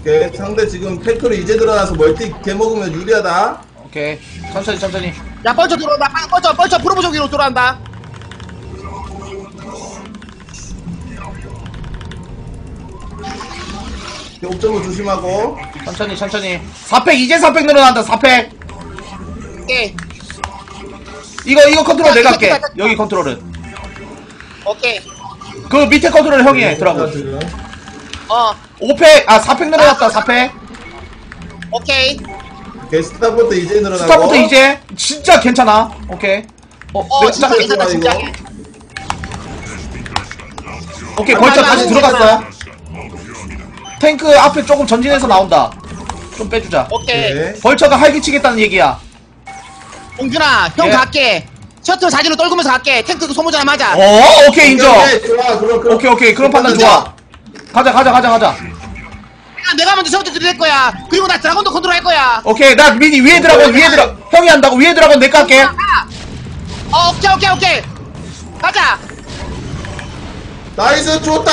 오케이 상대 지금 팩토리 이제 들어가서 멀티 개 먹으면 유리하다 오케이. 천천히, 천천히. 야 vulture 들어온다. 빨리 vulture vulture probe 저기로. 오케이, 옵저버 조심하고 천천히, 천천히. 4팩, 이제 4팩 늘어난다, 4팩. 오케이. 이거, 이거 컨트롤 야, 내가 할게. 여기 컨트롤은. 오케이. 그 밑에 컨트롤 형이 해, dragoon. 지금. 어. 5팩, 아, 4팩 늘어났다, 4팩. 오케이. 오케이 starport 이제 늘어나고 starport 이제. 진짜 괜찮아. 오케이. 어, 어 진짜 딱- 괜찮다 진짜. 오케이, vulture 다시 들어갔어. 탱크 앞에 조금 전진해서 나온다. 좀 빼주자. 오케이. 오케이 vulture가 활개치겠다는 얘기야. 봉준아 형 예. 갈게. 셔틀 사진로 떨구면서 갈게. 탱크 소모전화 맞아. 어, 오케이, 인정. 오케이, 좋아 그럼 그럼 오케이 오케이 그런 판단 좋아 가자 가자 가자 가자 내가, 내가 먼저 셔틀 들릴 거야. 그리고 나 dragoon도 컨트롤 할 거야. 오케이 나 미니 위에 dragoon 위에 dra 형이 한다고 위에 dragoon 내가 할게 가. 어 오케이 오케이 오케이. 가자. nice 좋다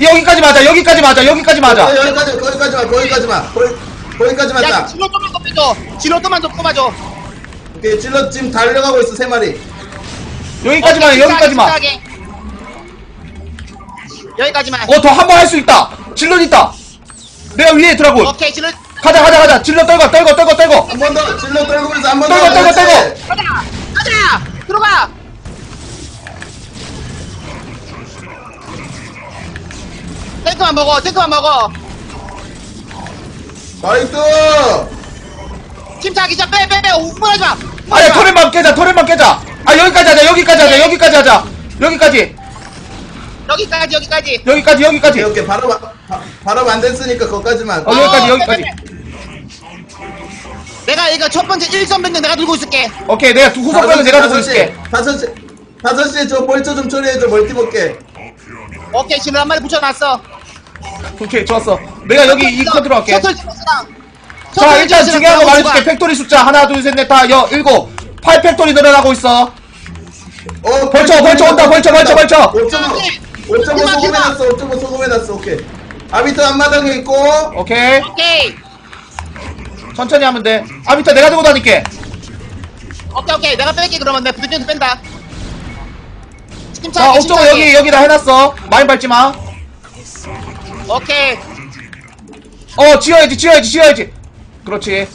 여기까지 맞아 여기까지 맞아 여기까지 어, 맞아 여기까지 거기까지만 거기까지만 거기, 거기까지만 야딱 진로 좀만 더 빼줘. 진로 좀만 더 뽑아줘. 오케이 찔러 지금 달려가고 있어 세 마리 여기까지만 해, 오케이, 여기까지만 침착하게. 여기까지만. 어 더 한 번 할 수 있다 질럿 있다 내가 위에 드라곤 오케이 진로 가자 가자 가자 질럿 떨궈 떨궈 떨궈 떨궈 한 번더 찔러 떨구면서 한번 떨궈, 더 떨궈, 그렇지. 떨궈. 가자. 가자. 들어가. 탱크만 먹어. 탱크만 먹어. nice 침착하게 자 빼, 빼, 빼. 흥분하지 마. 아야 turret만 깨자 turret만 깨자 아 여기까지 하자 여기까지 하자 여기까지 하자 여기까지 여기까지, 여기까지. 여기까지 여기까지 오케이 오케이 바로 바, 바, 바로 안 됐으니까 거기까지만 어, 여기까지, 어, 여기까지. 내가 이거 첫 번째 1선 밴드 내가 들고 있을게. 오케이 내가 두 후속 빼고 내가 들고 있을게 다섯 시 다섯 시에 저 vulture 좀 처리해줘 멀티 먹게 오케이, 진로 한 마리 붙여놨어. 오케이 좋았어 내가 여기 이 컨트롤 할게 셔틀 지나스랑. 자 일단 중요한 거 말해줄게 팩토리 숫자 하나 둘 셋 넷 다 여 일곱 팔 팩토리 늘어나고 있어 어 벌쳐, 벌쳐 온다, 벌쳐, 벌쳐, 벌쳐. 5.5 5.5 해봐, 소금해놨어 5.5 소금해놨어 오케이 아비터 앞마당에 있고 오케이 오케이. 천천히 하면 돼 아비터 내가 들고 다닐게 오케이, 오케이. 내가 뺄게, 그러면. 내 부대쪽에서 뺀다. 자 침착하게, 옥저버 침착하게. 여기 여기다 해놨어 많이 밟지마 오케이. 어 지어야지 지어야지 지어야지 그렇지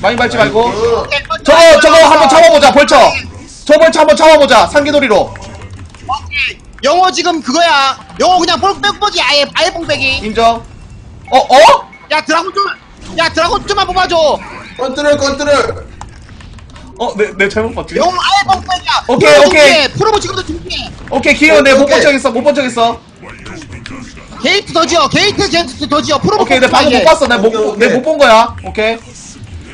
많이 밟지 말고 오케이. 저거 저거 한번 잡아보자 벌쳐 저 벌쳐 한번 잡아보자 상기돌이로 오케이. 영어 지금 그거야. 영어 그냥 뽕백보지 아예 아예 뽕백이. 인정. 어 어? 야 드라곤 좀. 야 드라곤 좀만 뽑아줘. 컨트롤 컨트롤 어 내 내 잘못 봤지. 영어 아예 뽕백이야. 오케이, 오케이. 프로모 지금부터 준비해. 오케이 기회는 내가 못본 오케이. 적 있어 못본적 있어. 게이트 더 지어. 게이트 게이트 더 지어. 프로모 오케이 내 방금 못 봤어. 오케이, 오케이. 내못내 못본 거야. 오케이.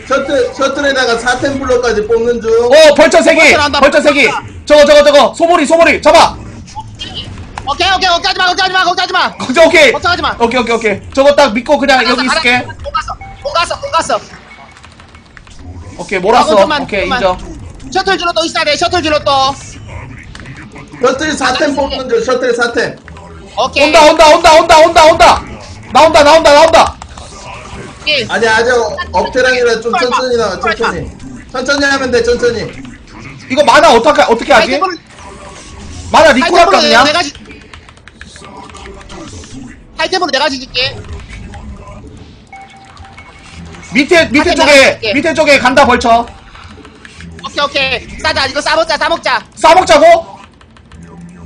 셔틀 셔틀에다가 사템플러까지 뽑는 중 어 벌처 세기 벌처 나온다, 벌처 벌처 세기. 저거 저거 저거 소몰이 소몰이 잡아. 오케이 오케이 걱정하지 마 걱정하지 마 걱정하지 마. 걱정 오케이. 걱정하지 마. 오케이 오케이 오케이. 저거 딱 믿고 그냥 여기 있을게. 공 갔어. 공 갔어. 공 갔어. 오케이 몰았어. 잠깐만, 오케이 잠깐만. 인정. 셔틀 줄로 또 있어야 돼. 셔틀 줄로 또. 셔틀 사템 뽑는 중 셔틀 사템 오케이. 온다 온다 온다 온다 온다 온다. 나온다 나온다 나온다. 오케이. 아니 아직 업테랑이라 좀 천천히 나와 천천히 천천히 하면 돼 천천히 이거 만화 어떻게 어떻게 하지? 하이템플 만화 리콜 할까 그냥? 내가 지. 하이템으로 내가 지질게. 밑에 밑에 하이템 쪽에. 밑에 쪽에 간다 벌쳐. 오케이 오케이. 싸자 이거 싸먹자 싸먹자. 싸먹자고?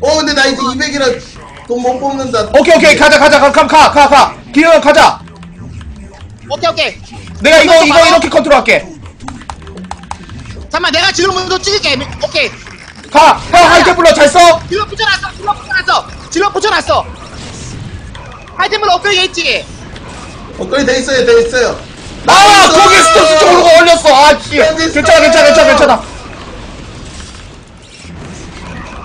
어 근데 나 이제 200이라 돈 못 뽑는다 오케이 오케이 가자 가자 가가 가 가. 기현 가자. 오케이 오케이. 내가 이거 이거. 이렇게 컨트롤할게. 잠깐만 내가 지금 먼저 찍을게. 오케이. 가. 형 하이템플러 잘 써. 질러 붙여놨어. 질러 붙여놨어. 질러 붙여놨어. 하이템으로 업그레이드 했지. 업그레이드 돼 있어요 돼 있어요 아. 거기 스토스 쪽으로 올렸어. 아 씨. 괜찮아. 괜찮아 괜찮아 괜찮아.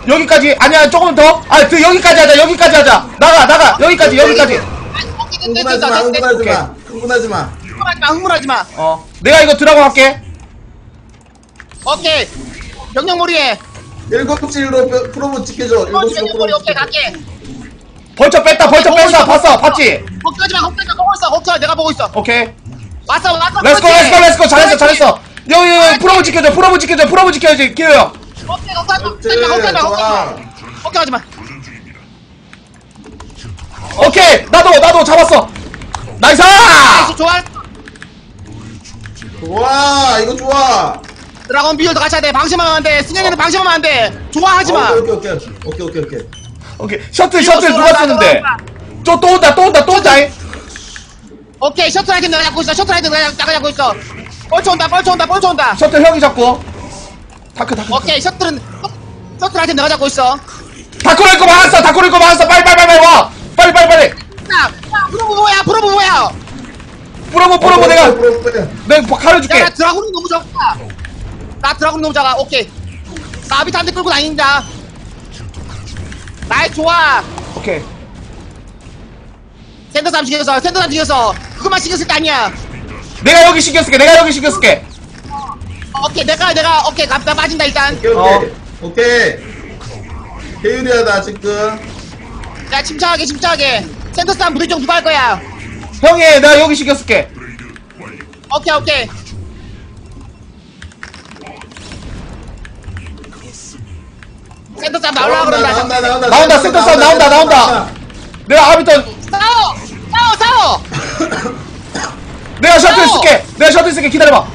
여기까지 아니야 조금 더. 아 그 여기까지 하자 여기까지 하자. 나가 나가 여기까지 여기까지. 오케이 흥분하지 마. 흥분하지 마 흥분하지 마 흥분하지 마 흥분하지 마. 어 내가 이거 드라고 할게. 오케이. 명령몰이해. 7시로 프로모 지켜줘 7시로 명령몰이 프로모 오케이 지켜줘 갈게. vulture 뺐다 vulture 보고 뺐어 있어, 봤어 보고 봤지? 있어. 걱정하지 마 걱정하지 마 보고 있어 걱정 내가 보고 있어. 오케이. 왔어 왔어. let's go 그렇지. let's go let's go 잘했어 그렇지. 잘했어. 여기 여기 probe 지켜줘 probe 지켜줘 probe 지켜야지 기호 형. 오케이 걱정하지 마 걱정하지 마 걱정하지 마 걱정하지 마. 오케이 나도 나도 잡았어. nice. nice 좋아. 좋아 이거 좋아 dragoon 비율도 같이 해야 돼. 방심하면 안 돼. 승현이는 방심하면 안 돼. 좋아하지 마. 어, 오케이 오케이 오케이 오케이 오케이 오케이 셔틀 셔틀 누가 쓰는데? 저 또 온다 또 온다 또 온다. 오케이 셔틀 high tem 내가 잡고 있어. 셔틀 내가, 내가 잡고 있어. vulture 온다. vulture 온다. vulture 온다. 셔틀 형이 잡고. dark dark. 오케이 셔틀은 셔틀 high tem 내가 잡고 있어. 다크럴 거 많았어 다크럴 거 많았어 빨리 빨리 빨리 빨리 와. 빨리 빨리 빨리. 야, 야 probe 뭐야? probe 뭐야? probe probe 내가 probe 빼. 내가 가려줄게. 야, 나 dragoon이 너무 작다. 나 dragoon 너무 작아. 오케이. 나 아비탄데 끌고 다닌다. 나이 좋아. 오케이. 센터 삼 신경써. 센터 삼 신경써. 그것만 신경 쓸게 아니야. 내가 여기 신경 쓸게 내가 여기 신경 쓸게. 오케이 내가 내가 오케이 갑다 빠진다 일단. 오케이 어. 오케이 오케이 해유리하다 지금 야 침착하게 침착하게. 센터 싸움 무대정 누가 할 거야? 형이 해, 내가 여기 신경 쓸게. 오케이 오케이. 센터 싸움 나온다 그런다. 나온다 나온다 나온다, 센터 싸움 나온다, 나온다. 내가 arbiter 싸워 싸워 싸워. 내가 셔틀! 쓸게. 내가 셔틀 쓸게 기다려봐.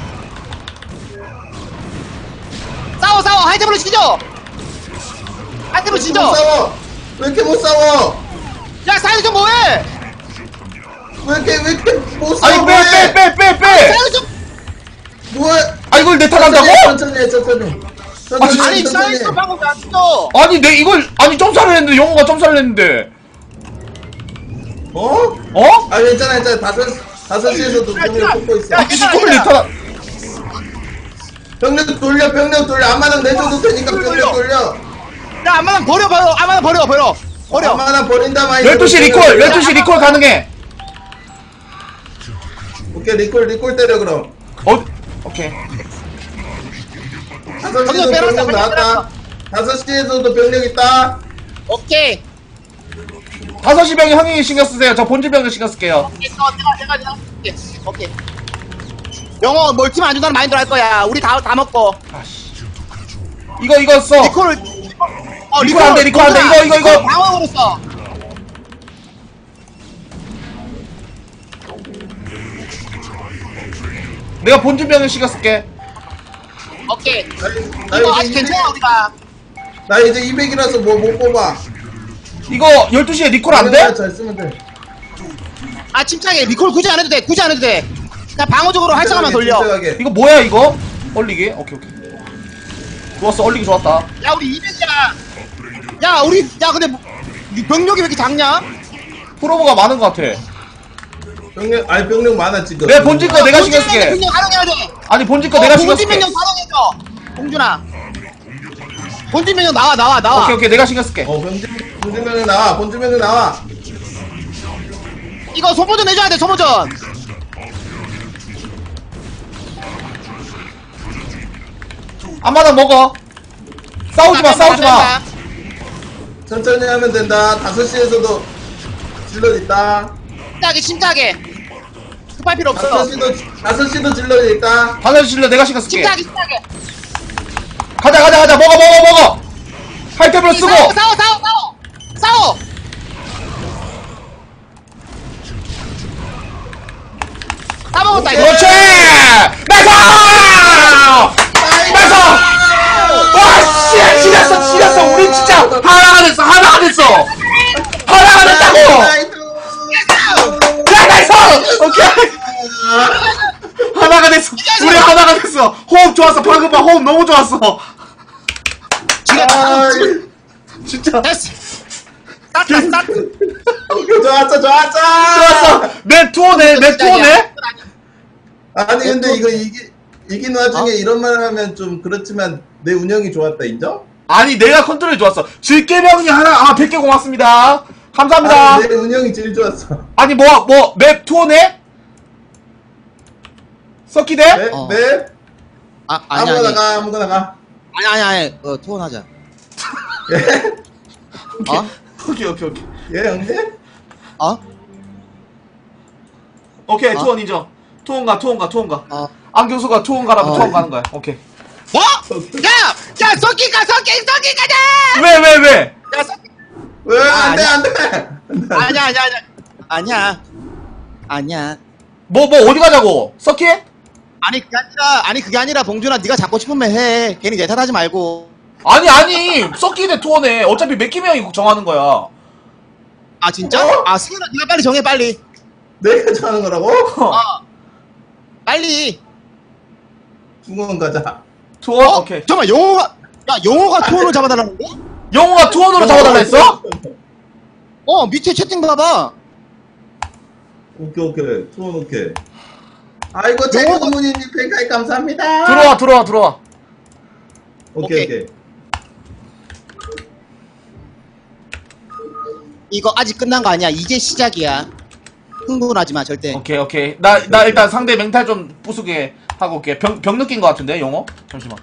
싸워 싸워 하이템으로 지져. 하이템으로. 싸워 왜 이렇게 못 싸워 야 사이드 좀 뭐해? 왜 이렇게 왜 이렇게 못 싸워 아니 빼 빼 빼 빼 빼. 사이드 좀 뭐해 아 이걸 내 탓한다고? 천천히 해 천천히 천천히 아니 사이드 해. 방금 왜안 쳐? 아니 내 이걸 아니 점사를 했는데 영호가 점사를 했는데. 어? 어? 아 괜찮아 괜찮아 다섯 다섯 시에서도 병력 뽑고 있어 야, 이걸 내 탓. 병력 돌려 병력 돌려 앞마당 내줘도 되니까 병력 돌려 야 앞마당 버려 버려 앞마당 버려 버려 버려. 앞마당 버린다 마이 12시 리콜 12시 리콜 가능해. 오케이 리콜 리콜 때려 그럼 어? 오케이. 다섯 병력 시에도 빼놨어, 병력 병력 나왔다 다섯 시에서도 병력 있다 오케이. 5시 병력 형이 신경 쓰세요. 저 본진 병력 신경 쓸게요. 오케이, 어, 내가 내가 내가 오케이. 오케이. 영호 multi만 안 준다는 mind로 할 거야. 우리 다 다 먹고. 아씨. 이거 이거 써. 리콜을 어 리콜 안 돼, 리콜 안 돼. 이거, 이거, 이거. 방어용으로 써. 내가 신경 쓸게. 오케이. 나, 나 이거 이제 아직 200, 괜찮아 우리가. 나 이제 200이라서 뭐 못 뽑아 이거 12시에 리콜 안 돼? 잘 쓰면 돼. 아 침착해 리콜 굳이 안 해도 돼 굳이 안 해도 돼 그냥 방어적으로 활성화만 돌려. 침착하게. 이거 뭐야 이거? 얼리기? 오케이 오케이. 좋았어 얼리기 좋았다. 야 우리 200이야. 야 우리 야 근데 뭐- 이 병력이 왜 이렇게 작냐? 프로브가 많은 것 같아. 병력 아니 병력 많아 지금. 내 본진 거 내가 신경 쓸게? 병력 활용해야 돼. 아니 본진 거 내가 신경 본진 쓸게. 병력 활용해줘. 봉준아. 본진 병력 나와 나와 나와. 오케이 오케이. 내가 신경 쓸게. 어 본진 본진 병력 나와. 본진 병력 나와. 이거 소모전 해줘야 돼 소모전 앞마당 먹어. 싸우지 마 싸우지 마. 천천히 하면 된다. 5시에서도 질럿 있다. 심하게 심하게 급할 필요 없어. 5시도 5시도 질럿 있다. 반드시 실려 내가 신경 쓸게. 심하게 심하게 가자 가자 가자. 먹어 먹어 먹어. 하이템을 쓰고. 싸워 싸워 싸워 싸워. 싸워. 다 먹었다 이거. 그렇지 nice nice 와 씨, 지렸어 진짜 하나가 됐어 하나가 됐어. 하나가 됐다고. 야 nice 오케이. 하나가 됐어. 우리 하나가 됐어. 호흡 좋았어. 방금 봐. 호흡 너무 좋았어. 아, 진짜. 됐어. 스타트 스타트 좋았어 좋았어. 좋았어. 내 투어네 내 투어네? 아니 근데 이거 이기 이긴 와중에 이런 말 하면 좀 그렇지만 내 운영이 좋았다 인정? 아니 내가 컨트롤이 좋았어 질게명이 하나 아 100개 고맙습니다 감사합니다 아니, 내 운영이 제일 좋았어. 아니 뭐 뭐 맵 투어네? 서키대? 네? 어. 네? 아 아니 아무거나 아니 가 아무거나 가. 아니 아니 아니 어 투혼하자 예? 어? 오케이 오케이 오케이 예 형님? 어? 오케이 어? 투혼 인정 투혼 가 투혼 가 투혼 가 어? 안경수가 투혼 가라면 어. 투혼 가는 거야 오케이 뭐? 야! 야 서킷 가 서킷 서킷 가 자! 왜 왜 왜? 야 서킷 왜 아, 안돼. 안돼. 아니야 아니야 아니야 아니야 아니야 뭐 뭐 어디 가자고? 서킷? 아니 그게 아니라 아니 그게 아니라 봉준아 네가 잡고 싶으면 해 괜히 내 탓하지 말고 아니 아니 서키대 투원해 어차피 맥키명이 정하는 거야 아 진짜? 어? 아 승현아 네가 빨리 정해 빨리 내가 좋아하는 거라고? 어 빨리 중원 가자. 투원? 어? 오케이 잠깐만 영호가 야 영호가 투혼을 잡아달라는 거? 영호가 투원으로 잡아달라 했어? 어 밑에 채팅 봐봐 오케이 오케이 투원 오케이. 아이고 재구문님 팬카이 감사합니다. 들어와 들어와 들어와 오케이 오케이. 오케이. 이거 아직 끝난 거 아니야 이제 시작이야 흥분하지 마 절대 오케이 오케이 나 나 일단 상대 멘탈 좀 부수게 하고 올게 병, 병 느낀 거 같은데 영호? 잠시만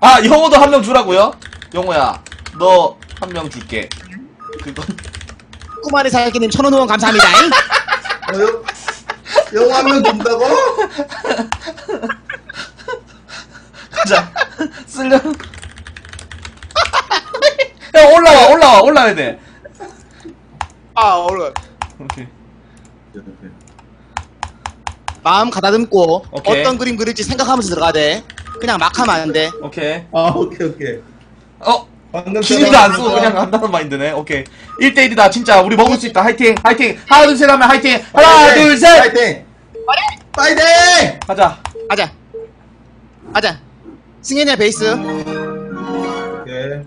아 영호도 한 명 주라고요? 영호야 너 한 명 줄게 그건 꼬마리 살기님 천원 후원 감사합니다 잉? 어, 영- 한명 준다고? 자. 쓸려. 야 올라와 올라와 올라와야 돼. 아 얼른 오케이. 마음 가다듬고 오케이. 어떤 그림 그릴지 생각하면서 들어가야 돼. 그냥 막 하면 안돼. 오케이. 아 오케이 오케이. 어? 방금 기니도 안 쓰고 그냥 간다는 마인드네. 오케이. 1대1이다. 진짜 우리 먹을 수 있다. 화이팅 화이팅. 하나 둘 셋 하면 화이팅. 하나 둘 셋. 파이팅. 빨리 파이팅. 가자. 가자. 가자 승현이야 베이스. 오케이.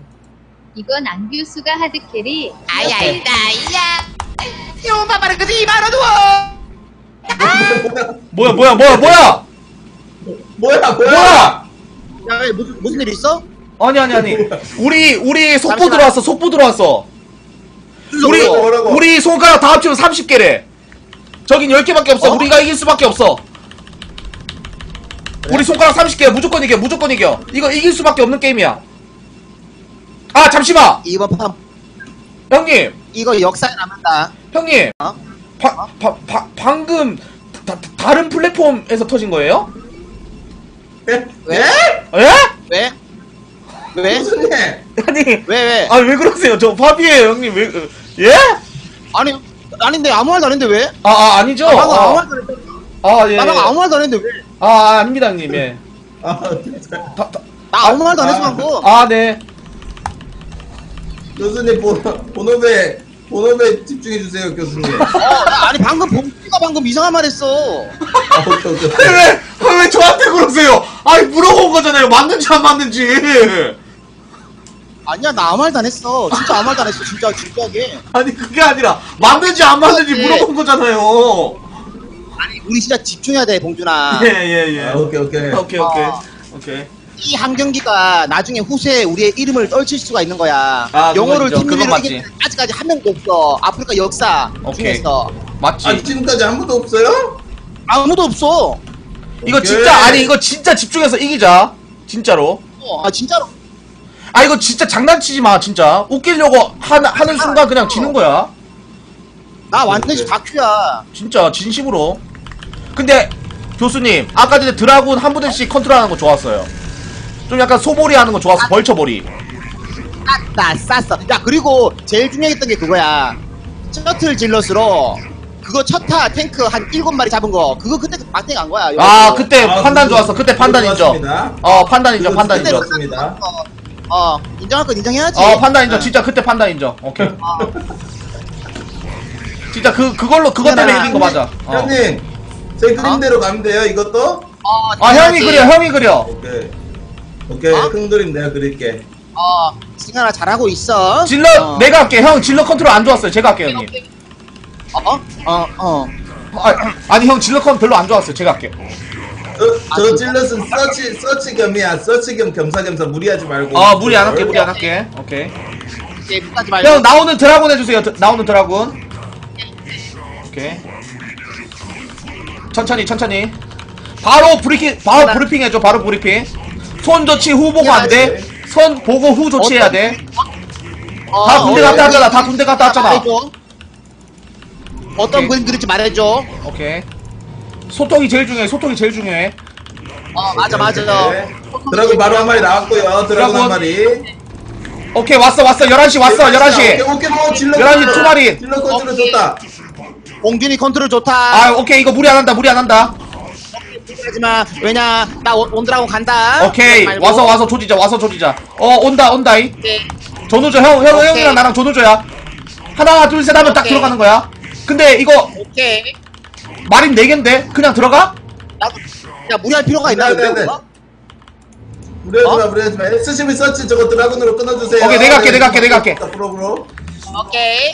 이건 안규수가 하드캐리. 아야 나야. 용 바바를 그지 말아두어 뭐야 뭐야 뭐야 뭐야! 뭐야 뭐야? 뭐야? 야 왜 무슨 무슨 일 있어? 아니 아니 아니. 우리 우리 속보 잠시만. 들어왔어 속보 들어왔어. 우리 뭐라고? 우리 손가락 다 합치면 30개래. 저긴 10개밖에 없어. 어? 우리가 이길 수밖에 없어 우리 손가락 30개야 무조건 이겨 무조건 이겨 이거 이길 수밖에 없는 게임이야 아 잠시만 이번 판 형님 이거 역사에 남는다 형님 어? 바, 바, 바, 방금 다, 다른 플랫폼에서 터진 거예요? 예? 왜? 예? 예? 왜? 왜? 무슨 일? 아니 왜 왜? 아 왜 그러세요 저 바비에요 형님 왜 그- 예? 아니 아닌데 아무 말도 안 했는데 왜? 아, 아 아니죠? 방금 아무 아, 말도 안 했는데 아, 예. 나 방금 아무 말도 안 했는데 왜? 아, 아, 아닙니다, 형님. 예. 아 진짜. 다, 다, 나 아무 말도 안 했어 아. 방금 아, 네. 교수님 본- 본업에 본업에 집중해 주세요 교수님. 어, 나 아니 방금 봉지가 방금 이상한 말 했어 아, 오케이 오케이. 아니, 왜, 왜, 왜 저한테 그러세요? 아니, 물어본 거잖아요. 맞는지 안 맞는지. 아니야 나 아무 말도 안 했어 진짜 아무 말도 안 했어 진짜 진짜게 아니, 그게 아니라, 맞는지 안 맞는지 그거지. 물어본 거잖아요. 아니 우리 진짜 집중해야 돼 봉준아 예, 예, 예. 아, 오케이 오케이. 오케이, 오케이. 어. 오케이. 이 한 경기가 나중에 후세에 우리의 이름을 떨칠 수가 있는 거야 아, 영어를 인정. 팀 그건 맞지. 이긴 아직까지 한 명도 없어 아프리카 역사 오케이. 중에서 맞지. 아 지금까지 한 번도 없어요? 아무도 없어 이거 오케이. 진짜, 아니, 이거 진짜 집중해서 이기자. 진짜로. 어, 아 진짜로 아, 이거 진짜 장난치지 마, 진짜. 웃기려고 하, 하는 순간 그냥 지는 거야. 나 완전히. 다큐야 진짜, 진심으로. 근데, 교수님, 아까 전에 dragoon 한 부대씩 컨트롤 하는 거 좋았어요. 좀 약간 소몰이 하는 거 좋았어, vulture몰이. 쌌다 쌌어 야 그리고 제일 중요했던 게 그거야 셔틀 zealot으로 그거 첫타 탱크 한 일곱 마리 잡은 거 그거 그때 막대 간 거야 아. 그때 아, 판단 그거- 좋았어. 그때 그거 판단 인정. 좋았습니다. 어, 판단 인정, 그거 판단 그때 인정. 어, 어 인정할 건 인정해야지 어, 판단 인정. 어. 진짜 그때 판단 인정. 오케이. 어. 진짜 그, 그걸로, 그것 때문에 이긴 거 맞아. 어. 형님 제 그림대로 가면 돼요 이것도? 어, 아, 형이. 그려, 형이 그려. 오케이. 오케이 어? 큰 그림 내가 그릴게. 어 승현아 잘하고 있어 zealot, 어. 내가 할게. 형, zealot 컨트롤 안 좋았어요. 제가 할게요, 형님. 어? 어? 어 아, 아니, 형, zealot 컨 별로 안 좋았어요. 제가 할게요. 저, 저 zealot은 서치 서치 겸이야. 서치 겸 겸사겸사 무리하지 말고. 어, 무리 안 할게, 무리 안 할게. 오케이. 이제 끝까지 말고 형, 나오는 dragoon 해주세요. 드- 나오는 dragoon. 오케이. 천천히, 천천히. 바로 브리핑, 바로 브리핑 해줘. 바로 브리핑. 선 조치 후 보고 안 돼. 선 보고 후 조치해야 돼. 어, 다 군대 어, 갔다 어, 왔잖아. 다 군대 갔다 왔잖아. 말해줘. 어떤 오케이. 그림 그릴지 말해줘 오케이. 소통이 제일 중요해. 소통이 제일 중요해. 어 맞아 맞아 오케이. dragoon 바로 한 마리 나왔고요. dragoon dragoon. 한 마리. 오케이, 왔어, 왔어. 11시 왔어, 오케이 11시. 오케이 뭐 zealot. 11시 두 마리. zealot 컨트롤 오케이. 좋다. 봉준이 컨트롤 좋다 아, 오케이. 이거 무리 안 한다, 무리 안 한다. 하지마 왜냐 나 온- 온드라고 간다 오케이. 말고. 와서, 와서 조지자, 와서 조지자. 어, 온다, 온다이. 오케이. 전우조 형, 형, 오케이. 형이랑 나랑 전우조야. 하나, 둘, 셋 하면 딱 오케이. 들어가는 거야. 근데 이거 오케이 marine 4개인데? 그냥 들어가? 나도 야 무리할 필요가 있나 네, 네, 네. 이거? 무리하지 마 어? 무리하지 마. SCV search 저거 dragoon으로 끊어주세요. 오케이, 내가 할게, 내가 할게, 내가 할게. 오케이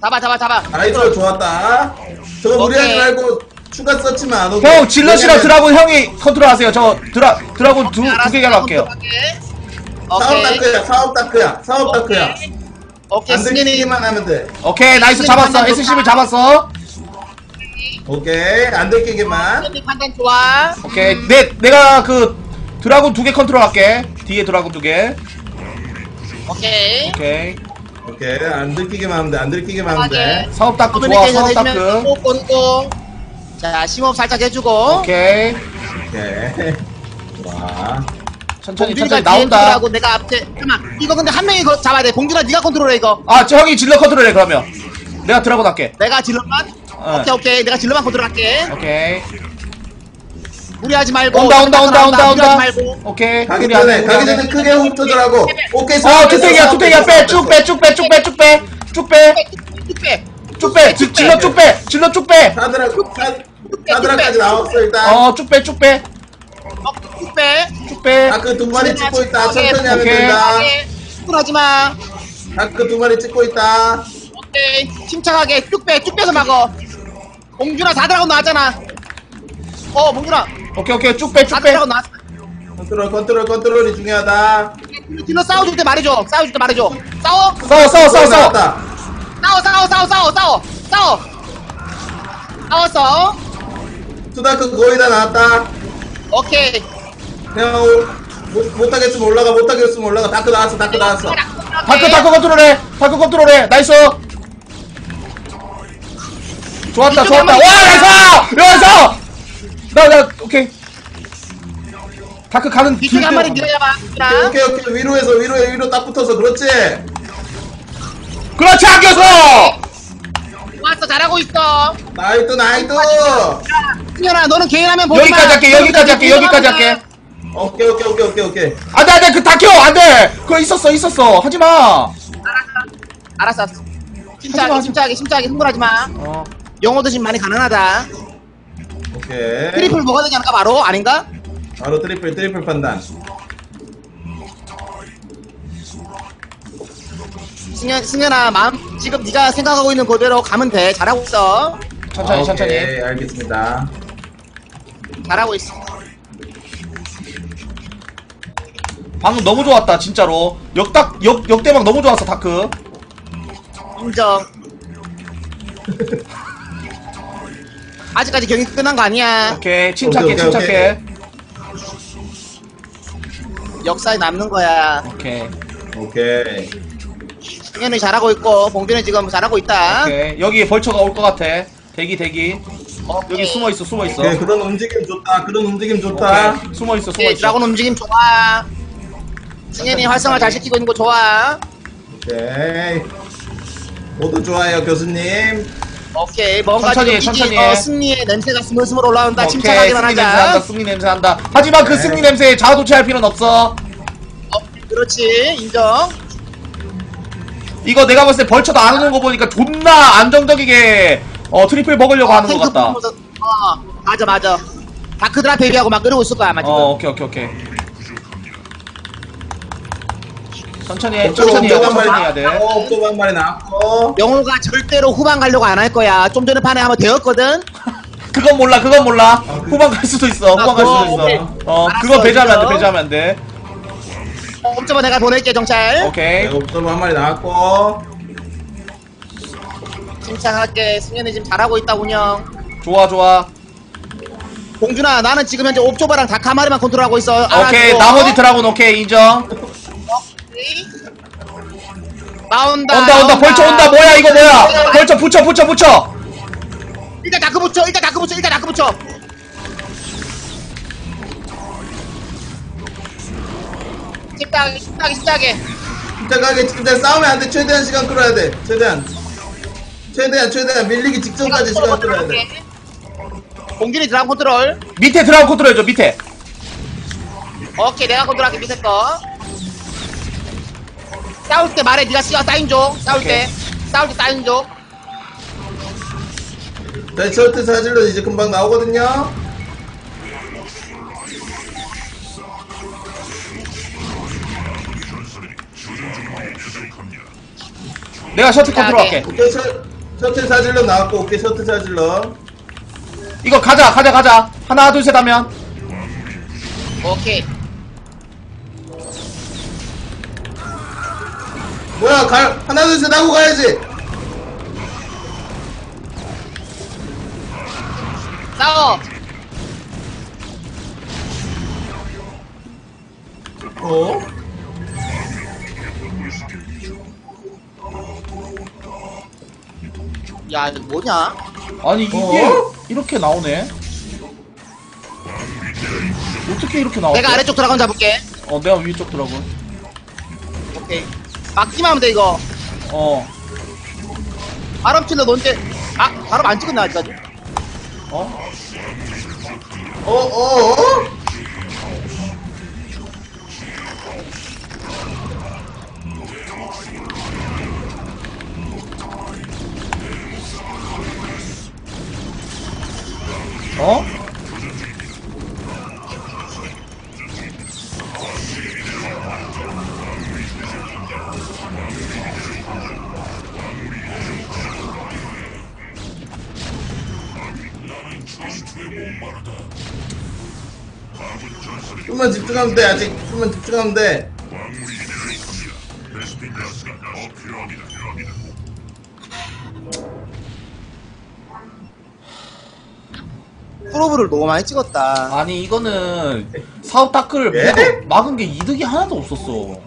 잡아 잡아 잡아 아이돌 좋았다. 저거 무리하지. 말고 추가 search만 안 오게. 형, zealot이랑 dragoon 형이 컨트롤 하세요. 저 드라, dragoon 두, 두 개가 할게요. 사업 오케이 dark야. 사업 dark야. 사업 dark야. 오케이 안 승현이 들키기만 하면 돼. 오케이, nice 잡았어. SCV. 잡았어. 오케이. 안 들키기만. 판단 좋아 오케이. 내, 내가 그 dragoon 두 개 컨트롤 할게. 뒤에 dragoon 두 개. 오케이 오케이. 오케이. 안 들키기만 하면 돼. 안 들키기만 하면 돼. 사업 dark 좋아, 사업 dark. 꼭 끊고 자 심호흡 살짝 해주고 오케이. 오케이. 좋아. 천천히, 봉준이가 천천히 나온다. 들어가고 내가 앞에 잠깐만 이거 근데 한 명이 이거 잡아야 돼 봉준아 네가 컨트롤해 이거 아, 저 형이 질럿 컨트롤해, 그러면. 내가 드라군 할게. 내가 질럿만 어. 오케이 오케이 내가 질럿만 컨트롤할게 오케이. 무리하지 말고 온다, 온다, 온다, 온다, 무리하지 온다. 말고 오케이. 가기 전에 가기. 전에 크게 훅 조절하고. 오케이. 어, 투탱이야, 투탱이야, 사업 빼, 쭉 빼, 쭉 빼, 쭉 빼, 쭉 빼, 쭉 빼, 쭉빼 쭉 빼, 질- 질럿 쭉 빼, 질럿 쭉 빼. 사드라 사- 사드라까지 나왔어 일단. 어, 쭉 빼, 쭉 빼, 쭉빼 쭉 빼. 다크 두 마리 찍고 있다. 천천히 하면 오케이. 된다. 하지 마 다크 두 마리 찍고 있다. 오케이 침착하게 쭉 빼 쭉 빼서 막어 봉준아 4드라고 나왔잖아 어 봉준아 오케이, 오케이, 쭉 빼, 쭉 빼. 4드라고 나왔어 컨트롤 컨트롤 컨트롤이 중요하다. 질럿 싸워줄 때 말해줘 싸워줄 때 말해줘 싸워 싸워, 싸워, 싸워, 싸워. 나왔다. 싸워 싸워 싸워 싸워 싸워 싸워 싸웠어 투다크 거의 다 나왔다. 오케이 그냥 못, 못하겠으면 올라가 못하겠으면 올라가 다크 나왔어 다크 나왔어 다크, 다크 컨트롤해. 다크 컨트롤해. nice. 좋았다, 좋았다. 와, nice! nice! 나, 나, 오케이. 다크 가는 뒤쪽에 한 마리 때- 밀어야봐 봉준아 오케이 오케이 위로에서 위로에 위로 딱 붙어서. 그렇지? 그렇지 안겨서! 왔어 잘하고 있어. 나이도 나이도. 승현아 너는 개인하면 보지 여기까지 마. 할게 여기까지 할게 여기까지 할게. 오케이 오케이 오케이 오케이 오케이. 안 돼 안 돼 그 다켜 안돼. 그거 있었어 있었어. 하지 마. 알았어 알았어. 침착하게 하지 마. 침착하게 침착하게. 흥분하지 마. 어. 영어도 지금 많이 가능하다 오케이. 트리플 먹어야 되지 않을까? 바로? 아닌가? 바로 트리플 트리플 판단. 승현, 승현아 마음 지금 네가 생각하고 있는 그대로 가면 돼. 잘하고 있어. 천천히 천천히 오케이, 알겠습니다. 잘하고 있어. 방금 너무 좋았다 진짜로. 역딱 역 역대박 너무 좋았어 다크. 인정 아직까지 경기 끝난 거 아니야. 오케이 침착해 오케이, 오케이, 침착해. 역사에 남는 거야. 오케이. 오케이. 승현이 잘하고 있고 봉준이 지금 잘하고 있다. 오케이. 여기 벌처가 올 것 같아. 대기 대기. 오케이. 여기 숨어 있어 숨어 있어. 오케이 그런 움직임 좋다. 그런 움직임 좋다. 오케이. 숨어 있어 숨어 오케이, 있어. 드라곤 움직임 좋아. 승현이 활성화 잘 시키고 있는 거 좋아. 오케이. 모두 좋아요 교수님. 오케이 뭔가 천천히 해, 이기- 천천히 해. 어, 승리의 냄새가 스물스물 올라온다. 오케이 침착하게만 승리 냄새 난다 하자 승리 냄새 난다. 하지만 그 네. 승리 냄새에 자아도취할 필요는 없어. 어, 그렇지 인정. 이거 내가 봤을 때 벌쳐도 안 오는 거 보니까 존나 안정적이게 어 트리플 먹으려고 하는 것 탱크 같다. 어 맞아 맞아. 다크드라 대비하고 막 그러고 있을 거야 아마 지금. 어 오케이 오케이 오케이 천천히 해 천천히 해 옵저버 한 마리 천천히 해야 돼. 옵저버 한 마리 나왔고. 영호가 절대로 후반 가려고 안 할 거야. 좀 전에 판에 한번 되었거든. 그건 몰라 그건 몰라. 아, 그- 후반 갈 수도 있어 후반 갈 수도 오케이. 있어. 어 알았어, 그거 배제하면 안돼 인정. 배제하면 안돼. 꼼짝마 내가 보낼게 정찰. 오케이. 네, 옥저버 한 마리 나왔고. 침착하게 승현이 지금 잘하고 있다 운영. 좋아 좋아. 봉준아 나는 지금 현재 옵저버랑 다크 한 마리만 컨트롤하고 있어. 오케이 알았어? 나머지 드라곤 오케이 인정 나온다 온다 온다. 벌쳐 온다. 뭐야 이거 뭐야? 벌쳐 붙여 붙여 붙여. 일단 다크 붙여 일단 다크 붙여 일단 다크 붙여. 침착하게 침착하게. 침착하게 침착하게 침착 싸우면 안 돼. 최대한 시간 끌어야 돼. 최대한. 최대한 최대한. 밀리기 직전까지 시간 끌어야 돼. 봉준이 드라곤 컨트롤. 밑에 드라곤 컨트롤 해줘 밑에. 오케이 내가 컨트롤할게. 밑에 거 싸울 때 말해 네가 시간 사인 줘. 싸울 오케이. 때 싸울 때 사인 줘. 네, 셔틀 사질럿 이제 금방 나오거든요. 내가 셔틀 컨트롤 할게. 오케이 셔, 셔틀 사질로 나왔고 오케이 셔틀 사질로. 이거 가자 가자 가자. 하나 둘 셋 하면. 오케이 뭐야 가 하나 둘셋 하고 가야지. 싸워 어? 야 이거 뭐냐 아니 이게 어? 이렇게 나오네 어떻게 이렇게 나왔어? 내가 아래쪽 드라곤 잡을게 어 내가 위쪽 드라곤 오케이 막기만 하면 돼 이거 어 바람 킬러 넌데 아 바람 안 찍었나 아직까지 어? 어? 어? 어? 어? 좀만 집중하면 돼 아직 좀만 집중하면 돼. 프로브를 너무 많이 찍었다 아니 이거는 사업 다크를 예? 막은 게 이득이 하나도 없었어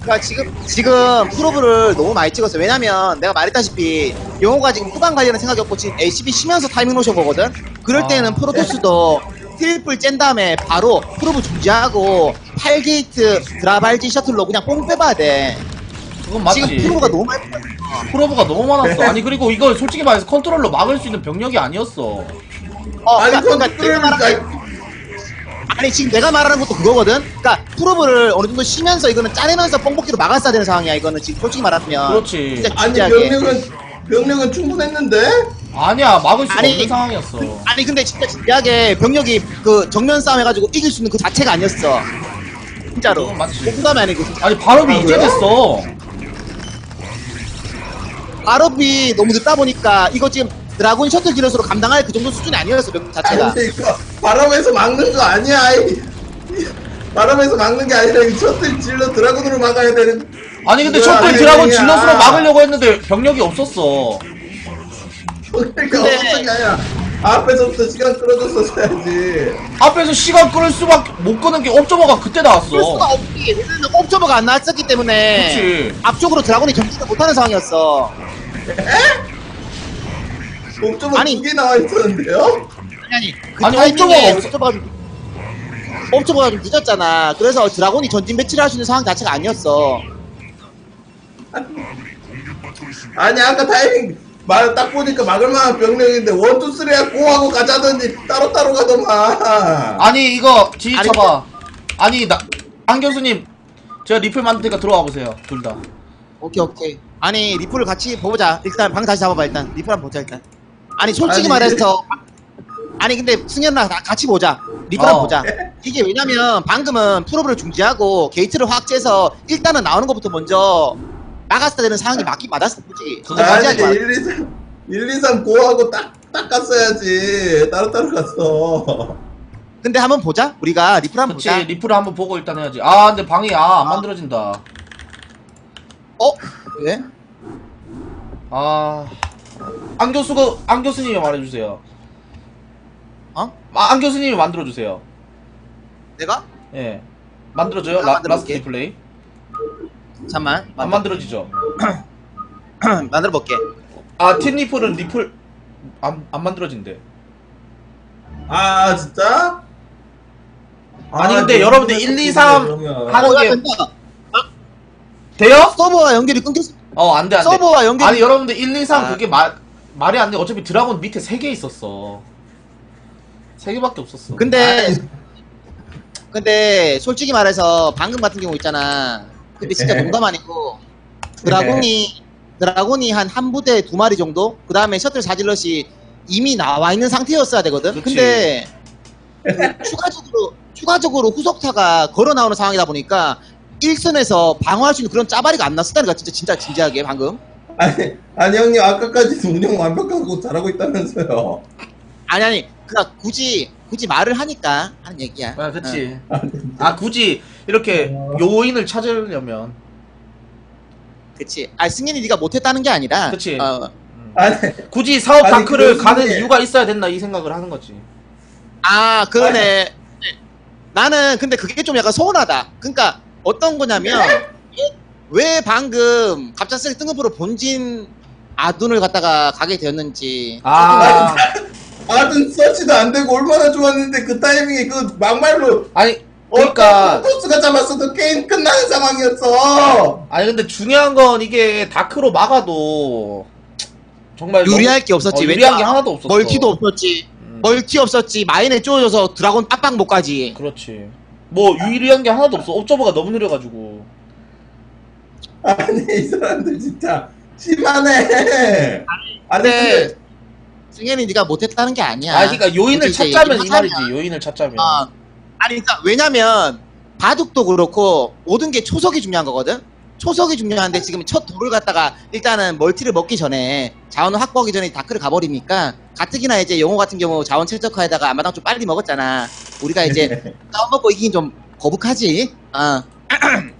그러니까 지금 지금 프로브를 너무 많이 찍었어 왜냐면 내가 말했다시피 영호가 지금 후반 관리하는 생각이 없고 지금 LCB 쉬면서 타이밍 노션 거거든 그럴 아. 때는 프로토스도 트리플 짠 다음에 바로 프로브 중지하고 8게이트 드라발지 셔틀로 그냥 뽕 빼봐야 돼 그건 맞지. 지금 프로가 너무 많이 프로브가 너무 많았어. 아니 그리고 이거 솔직히 말해서 컨트롤로 막을 수 있는 병력이 아니었어. 어, 아니 그러니까, 그건 내가 말하는 아니 지금 내가 말하는 것도 그거거든. 그러니까 프로브를 어느 정도 쉬면서 이거는 짜내면서 병력으로 막았어야 되는 상황이야. 이거는 지금 솔직히 말하면. 그렇지. 진짜 아니 진지하게. 병력은 병력은 충분했는데 아니야 막을 수가 아니, 없는 상황이었어. 아니 근데 진짜 진지하게 병력이 그 정면 싸움 해가지고 이길 수 있는 그 자체가 아니었어. 진짜로. 그건 맞지. 공감이 아니고 아니 발업이 아, 이제 그래요? 됐어. 발업이 너무 늦다 보니까 이거 지금 드라군 셔틀 기너스로 감당할 그 정도 수준이 아니었어 병력 자체가. 아니 이거 바람에서 막는 거 아니야 아이. 바람에서 막는 게 아니라 이 셔틀 질러 드라군으로 막아야 되는 아니 근데 셔틀 아니, 드라곤 아니야. 질럿으로 막으려고 했는데 병력이 없었어. 그러니까 근데- 어떤 게 아니야 앞에서부터 시간 끌어줬었어야지 앞에서 시간 끌을 수밖에 못 끄는 게 옵저버가 그때 그럴 수가 나왔어. 없지. 얘네는 옵저버가 안 나왔었기 때문에 그치. 앞쪽으로 드라군이 전진을 못하는 상황이었어. 옥점은 아니. 두개 나와 있었는데요? 아니 아니 그 아니, 타이밍에 옵저버가 없어. 옵저버가 좀 옵저버가 좀 늦었잖아. 그래서 드라곤이 전진 배치를 할 수 있는 상황 자체가 아니었어. 아니 아까 타이밍 말 딱 보니까 막을만한 병력인데 one two three야 go하고 가자더니 따로따로 가더만 아니 이거 지휘 아니, 쳐봐. 아니 나, 안 교수님 제가 리플 만들 테니까 들어와 보세요. 둘 다. 오케이 오케이. 아니 리플을 같이 보자. 일단 방 다시 잡아봐 일단. 리플 한번 보자 일단. 아니 솔직히 아니, 말해서 아니 근데 승현아 다 같이 보자. 리플 어. 한번 보자. 이게 왜냐면 방금은 프로브를 중지하고 게이트를 확제해서 일단은 나오는 것부터 먼저 막았어야 되는 상황이 맞긴 맞았어 솔직히. 그거 맞지, 아니 마. 1, 2, 3 1, 2, 3 go하고 딱, 딱 갔어야지 따로따로 갔어 근데 한번 보자. 우리가 리플 한번 그치 보자. 리플을 한번 보고 일단 해야지. 아 근데 방이 아 안 만들어진다. 어? 왜? 아. 안 교수가 안 교수님이 말해주세요. 어? 아, 안 교수님이 만들어주세요. 내가? 예. 만들어줘요? 라, 만들어볼게. last replay? 잠만. 안 만들어지죠? 만들어 볼게. 아, 팀 리플은 리플 안, 안 만들어진대. 아 진짜? 아니, 아, 근데 이거 여러분들 무슨 1, 2, 소리야, 3 그러면. 하는 어, 야, 게-. 돼요? 서버와 연결이 끊겼어. 어, 안 돼, 안 돼. 서버와 연결이 아니, 여러분들 1, 2, 3 아. 그게 말, 말이 안 돼. 어차피 드라곤 밑에 3개 있었어. 3개밖에 없었어. 근데 아니, 근데 솔직히 말해서 방금 같은 경우 있잖아. 근데 진짜 네. 농담 아니고 드라곤이 드라곤이 한 한 부대 두 마리 정도. 그 다음에 셔틀 사질럿이 이미 나와 있는 상태였어야 되거든. 그치. 근데 그 추가적으로 추가적으로 후속타가 걸어 나오는 상황이다 보니까 1선에서 방어할 수 있는 그런 짜바리가 안 났었다니까 진짜 진짜 진지하게 방금. 아니, 아니 형님 아까까지 운영 완벽하고 잘하고 있다면서요 아니 아니 그니까 굳이 굳이 말을 하니까 하는 얘기야. 아, 그치. 어. 아, 굳이 이렇게 어. 요인을 찾으려면. 그치. 아 승현이 네가 못했다는 게 아니라. 그치. 어, 아니 굳이 사업 아니, 다크를 그 가는 이유가 있어야 된다 이 생각을 하는 거지. 아, 그러네. 나는 근데 그게 좀 약간 서운하다. 그러니까 어떤 거냐면 왜 방금 갑작스레 뜬금포로 본진 아둔을 갖다가 가게 되었는지. 아, 아든 서치도 안 되고 얼마나 좋았는데 그 타이밍에 그 막말로 아니 그러니까 포스가 잡았어도 게임 끝나는 상황이었어 아니 근데 중요한 건 이게 다크로 막아도 정말 유리할 너무- 게 없었지. 어, 왜냐? 유리한 게 하나도 없었어. 멀티도 없었지. 음, 멀티 없었지. 마인에 쪼여져서 드라곤 압박 못 가지. 그렇지. 뭐 유리한 게 하나도 없어. 옵저버가 너무 느려가지고. 아니 이 사람들 진짜 심하네 아니 근데 승현이 네가 못했다는 게 아니야. 아 그러니까 요인을 찾자면 이. 말이지. 요인을 찾자면. 아, 아니 그러니까 왜냐면 바둑도 그렇고 모든 게 초석이 중요한 거거든. 초석이 중요한데 지금 첫 돌을 갖다가 일단은 멀티를 먹기 전에 자원을 확보하기 전에 다크를 가버리니까 가뜩이나 이제 영호 같은 경우 자원 최적화에다가 앞마당 좀 빨리 먹었잖아. 우리가 이제 싸움 먹고 이기긴 좀 거북하지. 어, 그건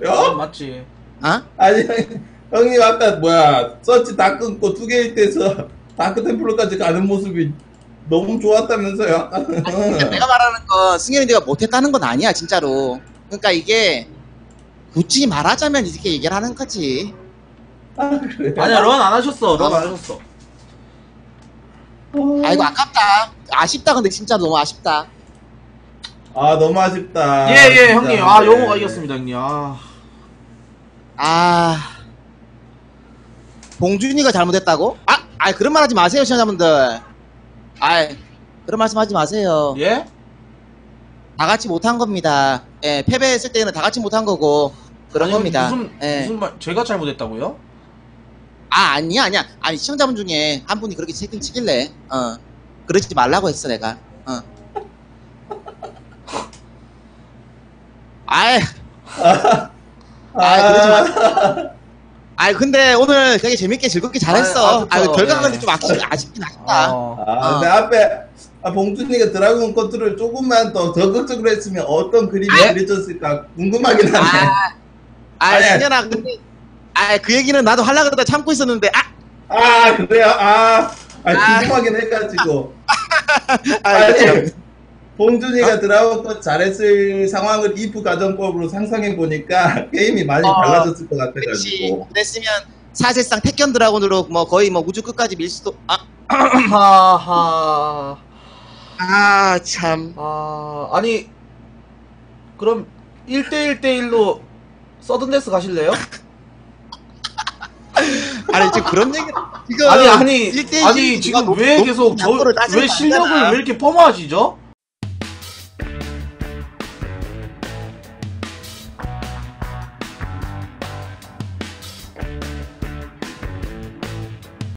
뭐라고요? 맞지. 어? 아니 형- 형님 아까 뭐야 서치 다 끊고 투 게이트에서 다크 템플러까지 가는 모습이 너무 좋았다면서요 아까는 그러니까 내가 말하는 건 승현이 네가 못했다는 건 아니야 진짜로. 그러니까 이게 굳이 말하자면 이렇게 얘기를 하는 거지. 아 그래 아니야 런 안 하셨어. 런 아. 안 하셨어. 아이고 아깝다. 아쉽다 근데 진짜 너무 아쉽다. 아 너무 아쉽다 예예 진짜. 형님. 아 네. 영호가 이겼습니다 형님. 아. 아 봉준이가 잘못했다고? 아, 아 그런 말 하지 마세요 시청자분들. 아 그런 말씀하지 마세요. 예? 다 같이 못한 겁니다. 예, 패배했을 때는 다 같이 못한 거고 그런 아니, 겁니다. 무슨 예. 무슨 말 제가 잘못했다고요? 아 아니야 아니야 아니 시청자분 중에 한 분이 그렇게 채팅 치길래 어 그러지 말라고 했어 내가 어 아이 아이 그러지 마 아이 근데 오늘 되게 재밌게 즐겁게 아, 아, 잘했어 그쵸. 아, 결과가 근데 네. 좀 아쉽, 아쉽긴 아쉽다 어. 아, 근데 앞에 아, 봉준이가 dragoon 컨트롤 조금만 더 적극적으로 했으면 어떤 그림이 그려졌을까 궁금하긴 하네. 아, 아, 아니. 승현아, 근데, 아, 그 얘기는 나도 하려고 그러다 참고 있었는데, 아, 아, 그래요? 아, 아 아. 궁금하긴 해가지고. 아, 아니, 그쵸. 봉준이가 dragoon 컨 잘했을 상황을 if 가정법으로 상상해 보니까 게임이 많이 어, 달라졌을 것. 같아가지고. 그랬으면 사실상 태견 dragoon으로 뭐 거의 뭐 우주 끝까지 밀 수도, 아, 하하. 아, 참. 아, 아니 그럼 1대1 대1로 서든데스 가실래요? 아니, 지금 그런 얘기, 지금. 아니 아니 일대일 아니 지금 누가 왜 높- 계속 저왜거 실력을. 왜 이렇게 펌하시죠?